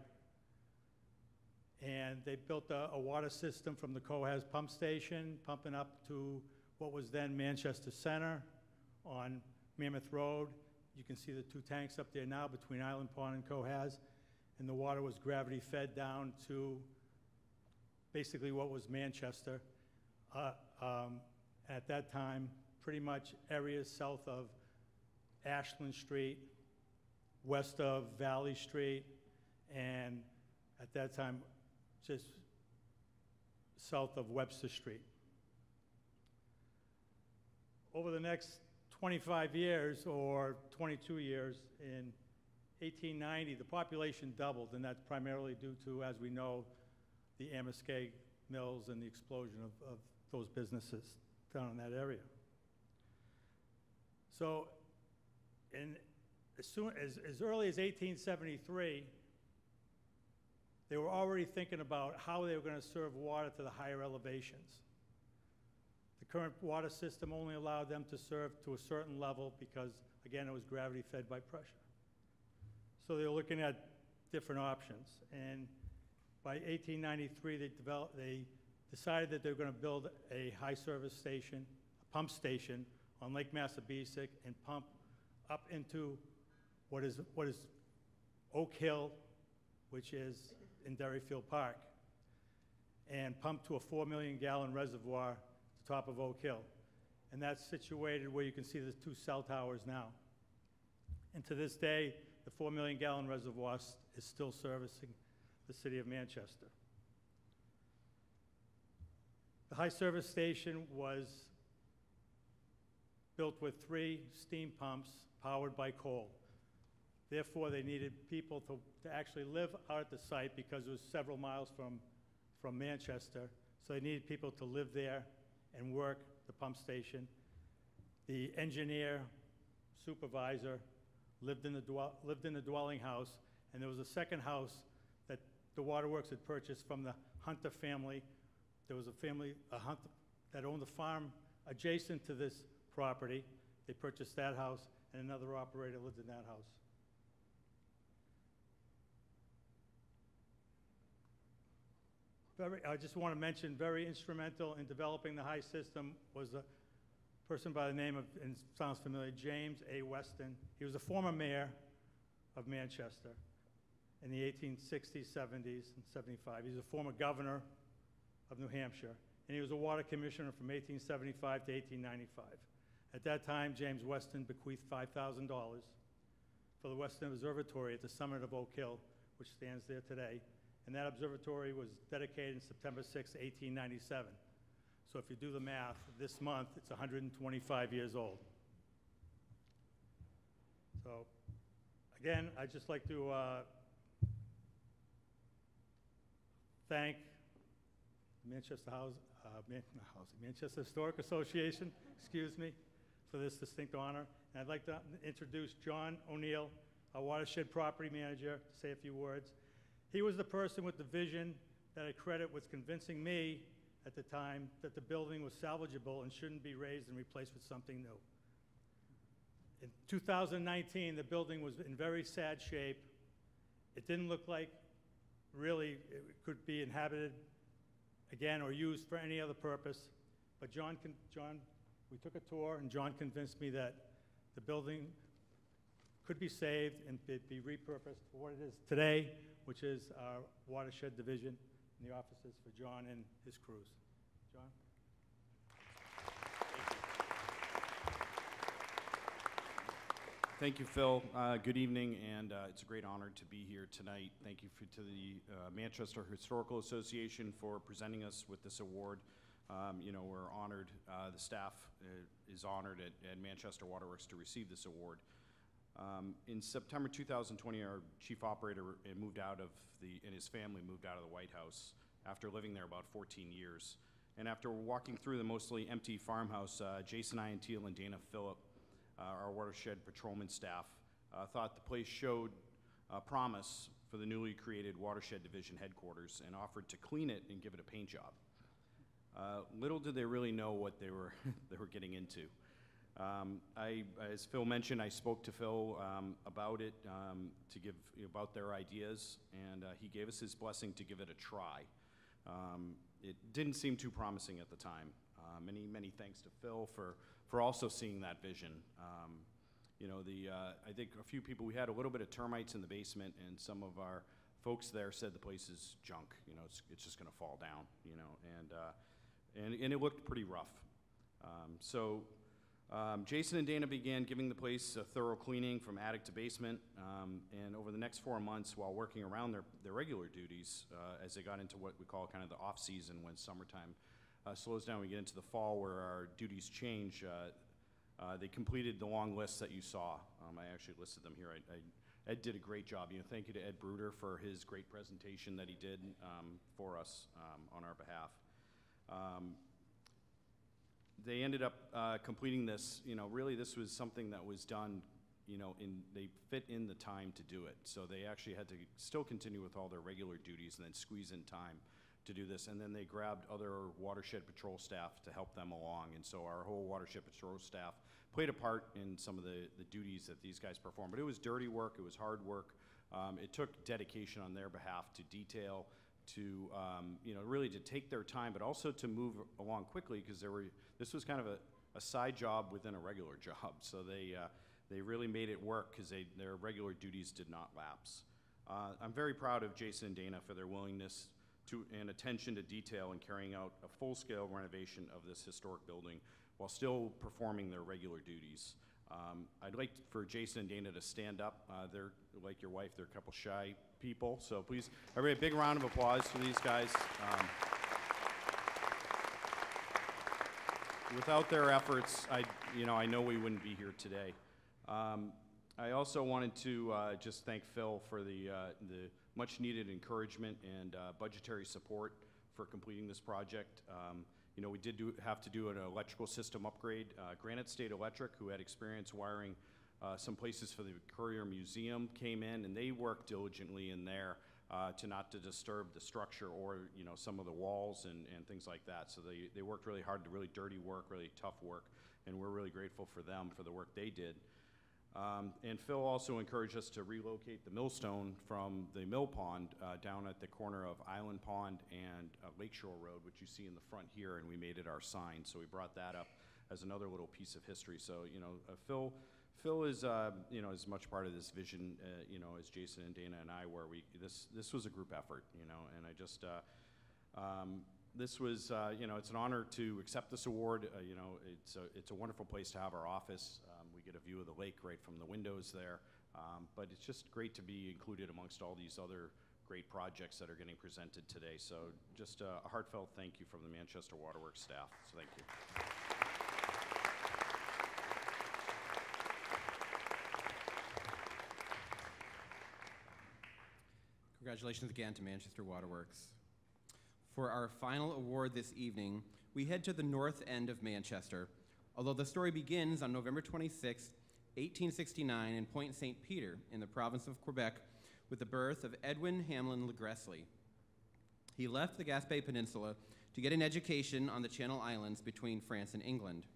And they built a, a water system from the Cohas pump station, pumping up to what was then Manchester Center on Mammoth Road. You can see the two tanks up there now between Island Pond and Cohas. And the water was gravity fed down to basically what was Manchester. Uh, um, At that time, pretty much areas south of Ashland Street, west of Valley Street, and at that time, just south of Webster Street. Over the next 25 years, or 22 years, in 1890, the population doubled, and that's primarily due to, as we know, the Amoskeag Mills and the explosion of, of those businesses down in that area. So, in, as soon, as, as early as 1873, they were already thinking about how they were gonna serve water to the higher elevations. The current water system only allowed them to serve to a certain level because, again, it was gravity fed by pressure. So they were looking at different options. And by 1893, they developed, they decided that they were going to build a high-service station, a pump station on Lake Massabesic and pump up into what is, what is Oak Hill, which is in Derryfield Park, and pump to a 4 million gallon reservoir at the top of Oak Hill. And that's situated where you can see the two cell towers now. And to this day, the 4 million gallon reservoir is still servicing the city of Manchester. The high service station was built with three steam pumps powered by coal. Therefore, they needed people to, to actually live out at the site because it was several miles from, from Manchester. So they needed people to live there and work the pump station. The engineer, supervisor, lived in the, lived in the dwelling house, and there was a second house that the Waterworks had purchased from the Hunter family. There was a family, a Hunter, that owned a farm adjacent to this property. They purchased that house, and another operator lived in that house. Very, I just want to mention, very instrumental in developing the high system was a person by the name of, and sounds familiar, James A. Weston. He was a former mayor of Manchester in the 1860s, 70s, and 75. He's a former governor of New Hampshire, and he was a water commissioner from 1875 to 1895. At that time, James Weston bequeathed $5,000 for the Weston Observatory at the summit of Oak Hill, which stands there today. And that observatory was dedicated in September 6, 1897. So if you do the math, this month, it's 125 years old. So, again, I'd just like to uh, thank Manchester House, uh, Man- not Housing, Manchester Historic Association, excuse me, for this distinct honor. And I'd like to introduce John O'Neill, our watershed property manager, to say a few words. He was the person with the vision that I credit with convincing me at the time that the building was salvageable and shouldn't be razed and replaced with something new. In 2019, the building was in very sad shape. It didn't look like really it could be inhabited again or used for any other purpose. But John, con- John, we took a tour and John convinced me that the building could be saved and be be repurposed for what it is today, which is our watershed division and the offices for John and his crews. John? Thank you, Phil. Uh, Good evening, and uh, it's a great honor to be here tonight. Thank you for- to the uh, Manchester Historical Association for presenting us with this award. Um, You know, we're honored, uh, the staff uh, is honored at at Manchester Waterworks to receive this award. Um, In September 2020, our chief operator moved out of the, and his family moved out of the White House after living there about 14 years. And after walking through the mostly empty farmhouse, uh, Jason Iantiel and Dana Phillip, our watershed patrolman staff, uh, thought the place showed uh, promise for the newly created watershed division headquarters and offered to clean it and give it a paint job. Uh, little did they really know what they were, <laughs> they were getting into. Um, I, as Phil mentioned, I spoke to Phil um, about it um, to give about their ideas, and uh, he gave us his blessing to give it a try. Um, it didn't seem too promising at the time. Uh, many, many thanks to Phil for, for also seeing that vision. Um, you know, the, uh, I think a few people, we had a little bit of termites in the basement, and some of our folks there said the place is junk. You know, it's, it's just going to fall down, you know, and, uh, and, and it looked pretty rough. Um, so um, Jason and Dana began giving the place a thorough cleaning from attic to basement, um, and over the next four months, while working around their, their regular duties, uh, as they got into what we call kind of the off season when summertime uh, slows down, we get into the fall where our duties change. Uh, uh, they completed the long list that you saw. Um, I actually listed them here. I, I, Ed did a great job. You know, thank you to Ed Bruder for his great presentation that he did um, for us um, on our behalf. Um, they ended up uh, completing this. You know, really, this was something that was done. You know, in they fit in the time to do it. So they actually had to still continue with all their regular duties and then squeeze in time to do this. And then they grabbed other watershed patrol staff to help them along. And so our whole watershed patrol staff played a part in some of the, the duties that these guys performed. But it was dirty work. It was hard work. Um, it took dedication on their behalf to detail, to um, you know really to take their time, but also to move along quickly because there were this was kind of a, a side job within a regular <laughs> job. So they uh, They really made it work because their regular duties did not lapse. Uh, I'm very proud of Jason and Dana for their willingness to, and attention to detail in carrying out a full-scale renovation of this historic building while still performing their regular duties. Um, I'd like for Jason and Dana to stand up. Uh, they're like your wife; they're a couple shy people. So please, everybody, a big round of applause for these guys. Um, without their efforts, I, you know, I know we wouldn't be here today. Um, I also wanted to uh, just thank Phil for the, uh, the much needed encouragement and uh, budgetary support for completing this project. Um, you know, we did do, have to do an electrical system upgrade. Uh, Granite State Electric, who had experience wiring uh, some places for the Currier Museum, came in and they worked diligently in there uh, to not to disturb the structure or you know some of the walls and, and things like that. So they, they worked really hard, to really dirty work, really tough work, and we're really grateful for them for the work they did. Um, and Phil also encouraged us to relocate the millstone from the mill pond uh, down at the corner of Island Pond and uh, Lakeshore Road, which you see in the front here, and we made it our sign. So we brought that up as another little piece of history. So you know, uh, Phil, Phil is uh, you know as much part of this vision, uh, you know, as Jason and Dana and I were. We this this was a group effort, you know, and I just. Uh, um, this was, you know, it's an honor to accept this award. you know, it's a, it's a wonderful place to have our office. Get a view of the lake right from the windows there. Um, but it's just great to be included amongst all these other great projects that are getting presented today. So just a heartfelt thank you from the Manchester Waterworks staff. So thank you. Congratulations again to Manchester Waterworks. For our final award this evening, we head to the north end of Manchester although the story begins on November 26, 1869, in Point St. Peter in the province of Quebec with the birth of Edwin Hamlin LeGresley. He left the Gaspé Peninsula to get an education on the Channel Islands between France and England.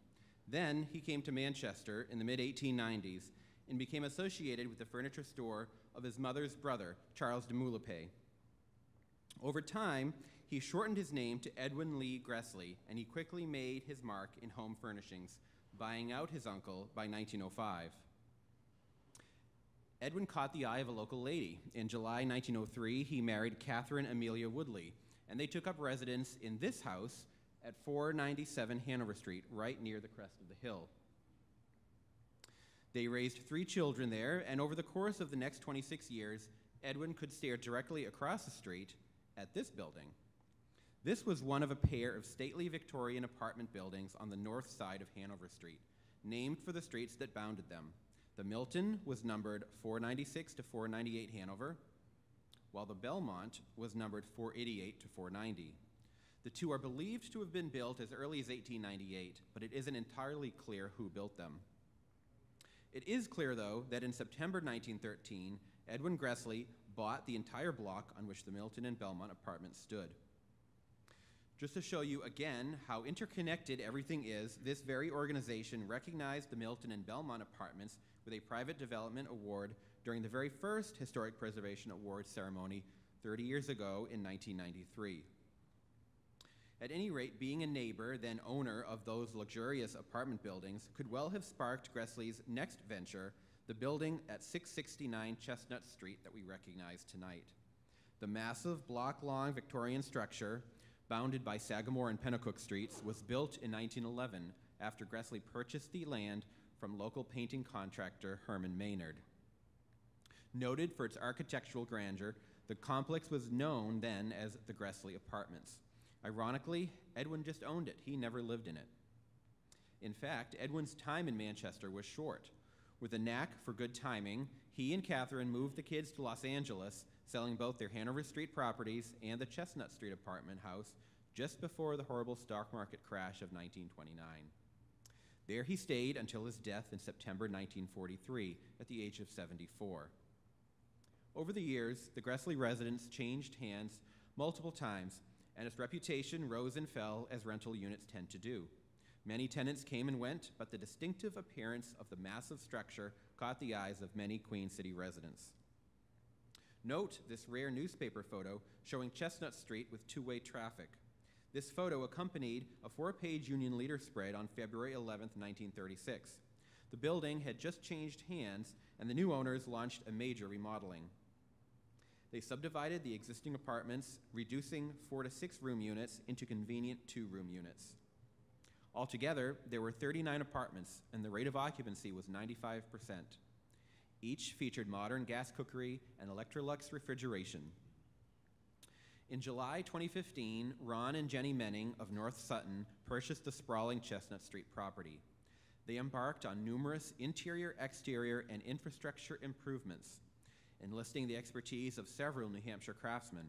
Then he came to Manchester in the mid 1890s and became associated with the furniture store of his mother's brother, Charles de Moulepe. Over time, he shortened his name to Edwin Lee Gressley, and he quickly made his mark in home furnishings, buying out his uncle by 1905. Edwin caught the eye of a local lady. In July 1903, he married Catherine Amelia Woodley, and they took up residence in this house at 497 Hanover Street, right near the crest of the hill. They raised three children there, and over the course of the next 26 years, Edwin could stare directly across the street at this building this was one of a pair of stately Victorian apartment buildings on the north side of Hanover Street, named for the streets that bounded them. The Milton was numbered 496 to 498 Hanover, while the Belmont was numbered 488 to 490. The two are believed to have been built as early as 1898, but it isn't entirely clear who built them. It is clear, though, that in September 1913, Edwin Gressley bought the entire block on which the Milton and Belmont apartments stood. Just to show you again how interconnected everything is, this very organization recognized the Milton and Belmont apartments with a private development award during the very first Historic Preservation Award ceremony 30 years ago in 1993. At any rate, being a neighbor, then owner of those luxurious apartment buildings, could well have sparked Gressley's next venture, the building at 669 Chestnut Street that we recognize tonight. The massive block long Victorian structure bounded by Sagamore and Pennacook Streets, was built in 1911 after Gressley purchased the land from local painting contractor Herman Maynard. Noted for its architectural grandeur, the complex was known then as the Gressley Apartments. Ironically, Edwin just owned it, he never lived in it. In fact, Edwin's time in Manchester was short. With a knack for good timing, he and Catherine moved the kids to Los Angeles selling both their Hanover Street properties and the Chestnut Street apartment house just before the horrible stock market crash of 1929. There he stayed until his death in September 1943 at the age of 74. Over the years, the Gressley residence changed hands multiple times, and its reputation rose and fell as rental units tend to do. Many tenants came and went, but the distinctive appearance of the massive structure caught the eyes of many Queen City residents. Note this rare newspaper photo showing Chestnut Street with two-way traffic. This photo accompanied a four-page Union leader spread on February 11, 1936. the building had just changed hands and the new owners launched a major remodeling. They subdivided the existing apartments, reducing four to six room units into convenient two room units. Altogether, there were 39 apartments, and the rate of occupancy was 95%. Each featured modern gas cookery and Electrolux refrigeration. In July 2015, Ron and Jenny Menning of North Sutton purchased the sprawling Chestnut Street property. They embarked on numerous interior, exterior, and infrastructure improvements, enlisting the expertise of several New Hampshire craftsmen.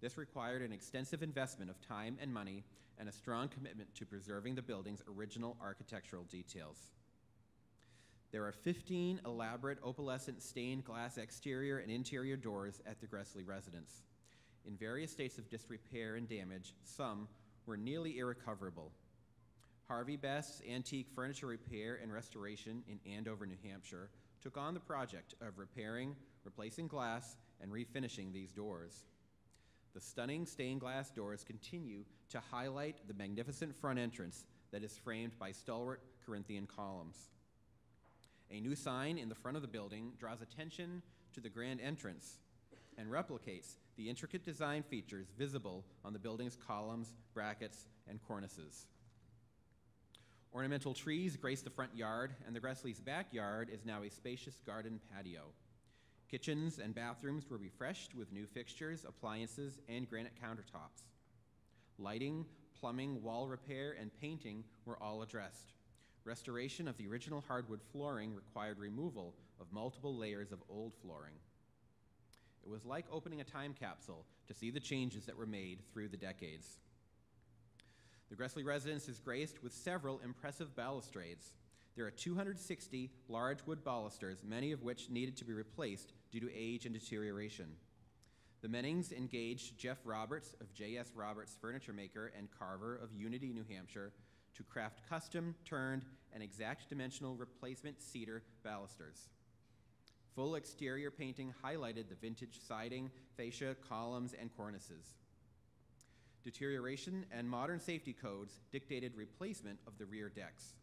This required an extensive investment of time and money and a strong commitment to preserving the building's original architectural details. There are 15 elaborate opalescent stained glass exterior and interior doors at the Gressley residence. In various states of disrepair and damage, some were nearly irrecoverable. Harvey Best's Antique Furniture Repair and Restoration in Andover, New Hampshire, took on the project of repairing, replacing glass, and refinishing these doors. The stunning stained glass doors continue to highlight the magnificent front entrance that is framed by stalwart Corinthian columns. A new sign in the front of the building draws attention to the grand entrance and replicates the intricate design features visible on the building's columns, brackets, and cornices. Ornamental trees grace the front yard, and the Gressley's backyard is now a spacious garden patio. Kitchens and bathrooms were refreshed with new fixtures, appliances, and granite countertops. Lighting, plumbing, wall repair, and painting were all addressed. Restoration of the original hardwood flooring required removal of multiple layers of old flooring. It was like opening a time capsule to see the changes that were made through the decades. The Gressley residence is graced with several impressive balustrades. There are 260 large wood balusters, many of which needed to be replaced due to age and deterioration. The Mennings engaged Jeff Roberts of J.S. Roberts Furniture Maker and Carver of Unity, New Hampshire, to craft custom, turned, and exact dimensional replacement cedar balusters. Full exterior painting highlighted the vintage siding, fascia, columns, and cornices. Deterioration and modern safety codes dictated replacement of the rear decks.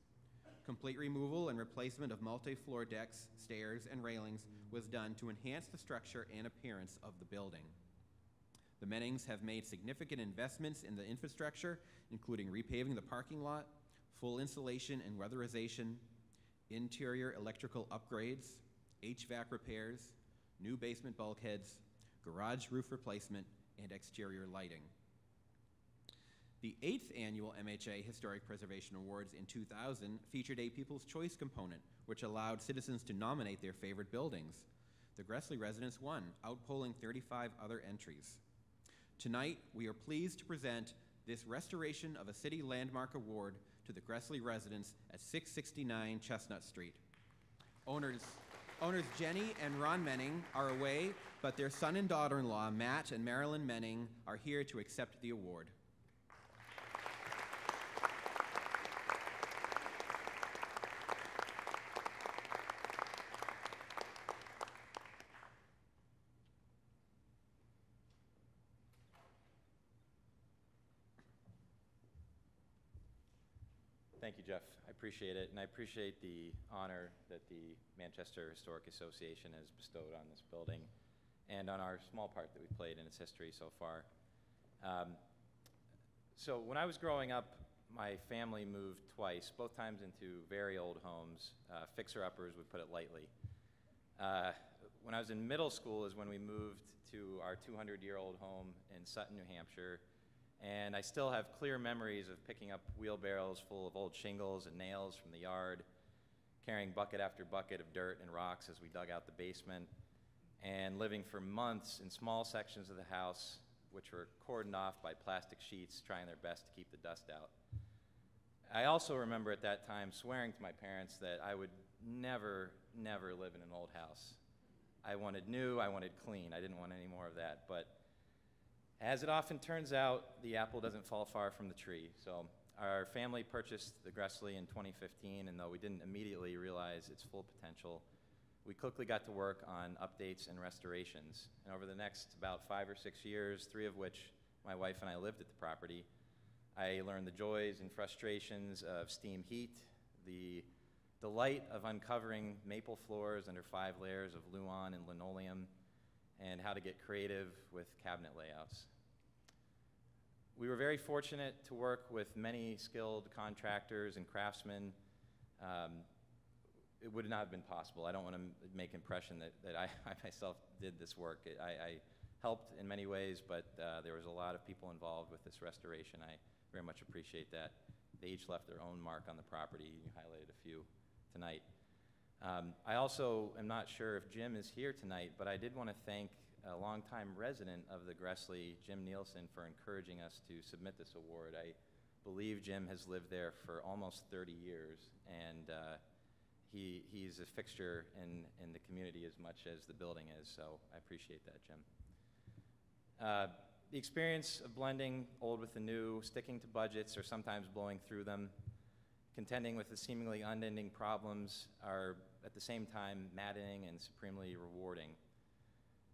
Complete removal and replacement of multi-floor decks, stairs, and railings was done to enhance the structure and appearance of the building. The Mennings have made significant investments in the infrastructure, including repaving the parking lot, full insulation and weatherization, interior electrical upgrades, HVAC repairs, new basement bulkheads, garage roof replacement, and exterior lighting. The eighth annual MHA Historic Preservation Awards in 2000 featured a People's Choice component, which allowed citizens to nominate their favorite buildings. The Gressley residence won, outpolling 35 other entries. Tonight, we are pleased to present this Restoration of a City Landmark Award to the Gressley residence at 669 Chestnut Street. Owners, owners Jenny and Ron Menning are away, but their son and daughter-in-law, Matt and Marilyn Menning, are here to accept the award. Thank you, Jeff. I appreciate it, and I appreciate the honor that the Manchester Historic Association has bestowed on this building and on our small part that we've played in its history so far. Um, so when I was growing up, my family moved twice, both times into very old homes. Uh, Fixer-uppers would put it lightly. Uh, when I was in middle school is when we moved to our 200-year-old home in Sutton, New Hampshire, and I still have clear memories of picking up wheelbarrows full of old shingles and nails from the yard, carrying bucket after bucket of dirt and rocks as we dug out the basement, and living for months in small sections of the house which were cordoned off by plastic sheets, trying their best to keep the dust out. I also remember at that time swearing to my parents that I would never, never live in an old house. I wanted new, I wanted clean, I didn't want any more of that. But as it often turns out, the apple doesn't fall far from the tree. So our family purchased the Gressley in 2015, and though we didn't immediately realize its full potential, we quickly got to work on updates and restorations. And over the next about five or six years, three of which my wife and I lived at the property, I learned the joys and frustrations of steam heat, the delight of uncovering maple floors under five layers of luan and linoleum, and how to get creative with cabinet layouts. We were very fortunate to work with many skilled contractors and craftsmen. Um, it would not have been possible. I don't want to make impression that, that I, <laughs> I myself did this work. I, I helped in many ways, but uh, there was a lot of people involved with this restoration. I very much appreciate that. They each left their own mark on the property. You highlighted a few tonight. Um, I also am not sure if Jim is here tonight, but I did want to thank a longtime resident of the Gressley, Jim Nielsen, for encouraging us to submit this award. I believe Jim has lived there for almost 30 years, and uh, he, he's a fixture in, in the community as much as the building is, so I appreciate that, Jim. Uh, the experience of blending old with the new, sticking to budgets or sometimes blowing through them, contending with the seemingly unending problems are at the same time maddening and supremely rewarding.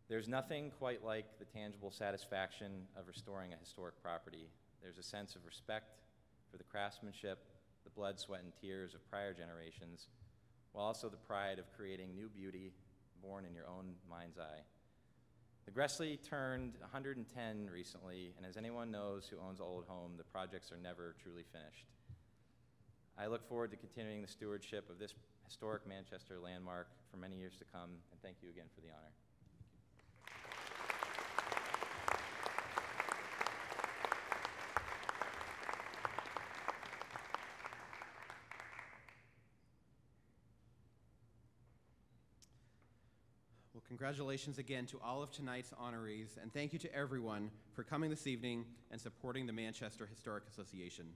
There's nothing quite like the tangible satisfaction of restoring a historic property. There's a sense of respect for the craftsmanship, the blood, sweat, and tears of prior generations, while also the pride of creating new beauty born in your own mind's eye. The Gressley turned 110 recently, and as anyone knows who owns an old home, the projects are never truly finished. I look forward to continuing the stewardship of this historic Manchester landmark for many years to come, and thank you again for the honor. Well, congratulations again to all of tonight's honorees, and thank you to everyone for coming this evening and supporting the Manchester Historic Association.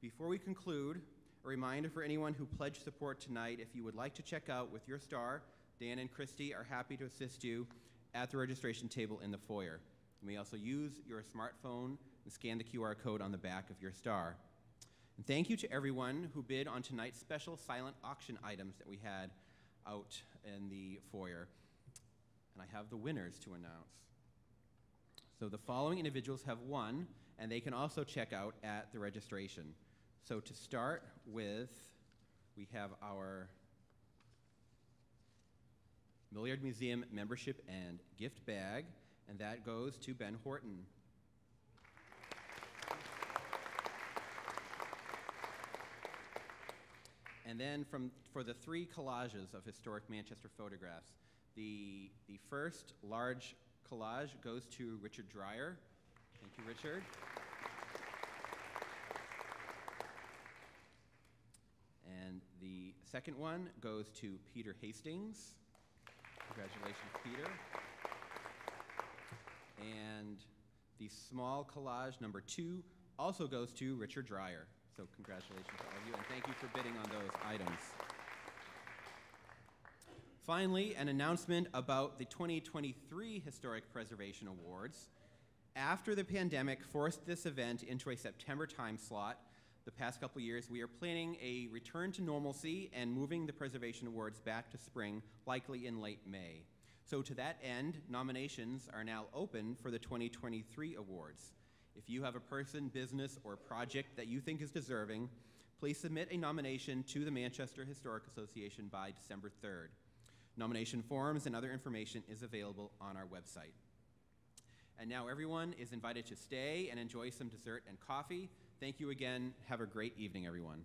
Before we conclude, a reminder for anyone who pledged support tonight if you would like to check out with your star, Dan and Christy are happy to assist you at the registration table in the foyer. You may also use your smartphone and scan the QR code on the back of your star. And thank you to everyone who bid on tonight's special silent auction items that we had out in the foyer. And I have the winners to announce. So the following individuals have won, and they can also check out at the registration. So to start with, we have our Millyard Museum membership and gift bag, and that goes to Ben Horton. And then from, for the three collages of historic Manchester photographs, the, the first large collage goes to Richard Dreyer. Thank you, Richard. And the second one goes to Peter Hastings. Congratulations, Peter. And the small collage number two also goes to Richard Dreyer. So congratulations to all of you, and thank you for bidding on those items. Finally, an announcement about the 2023 Historic Preservation Awards. After the pandemic forced this event into a September time slot, the past couple years, we are planning a return to normalcy and moving the Preservation Awards back to spring, likely in late May. So, to that end, nominations are now open for the 2023 awards. If you have a person, business, or project that you think is deserving, please submit a nomination to the Manchester Historic Association by December 3rd. Nomination forms and other information is available on our website. And now everyone is invited to stay and enjoy some dessert and coffee. Thank you again. Have a great evening, everyone.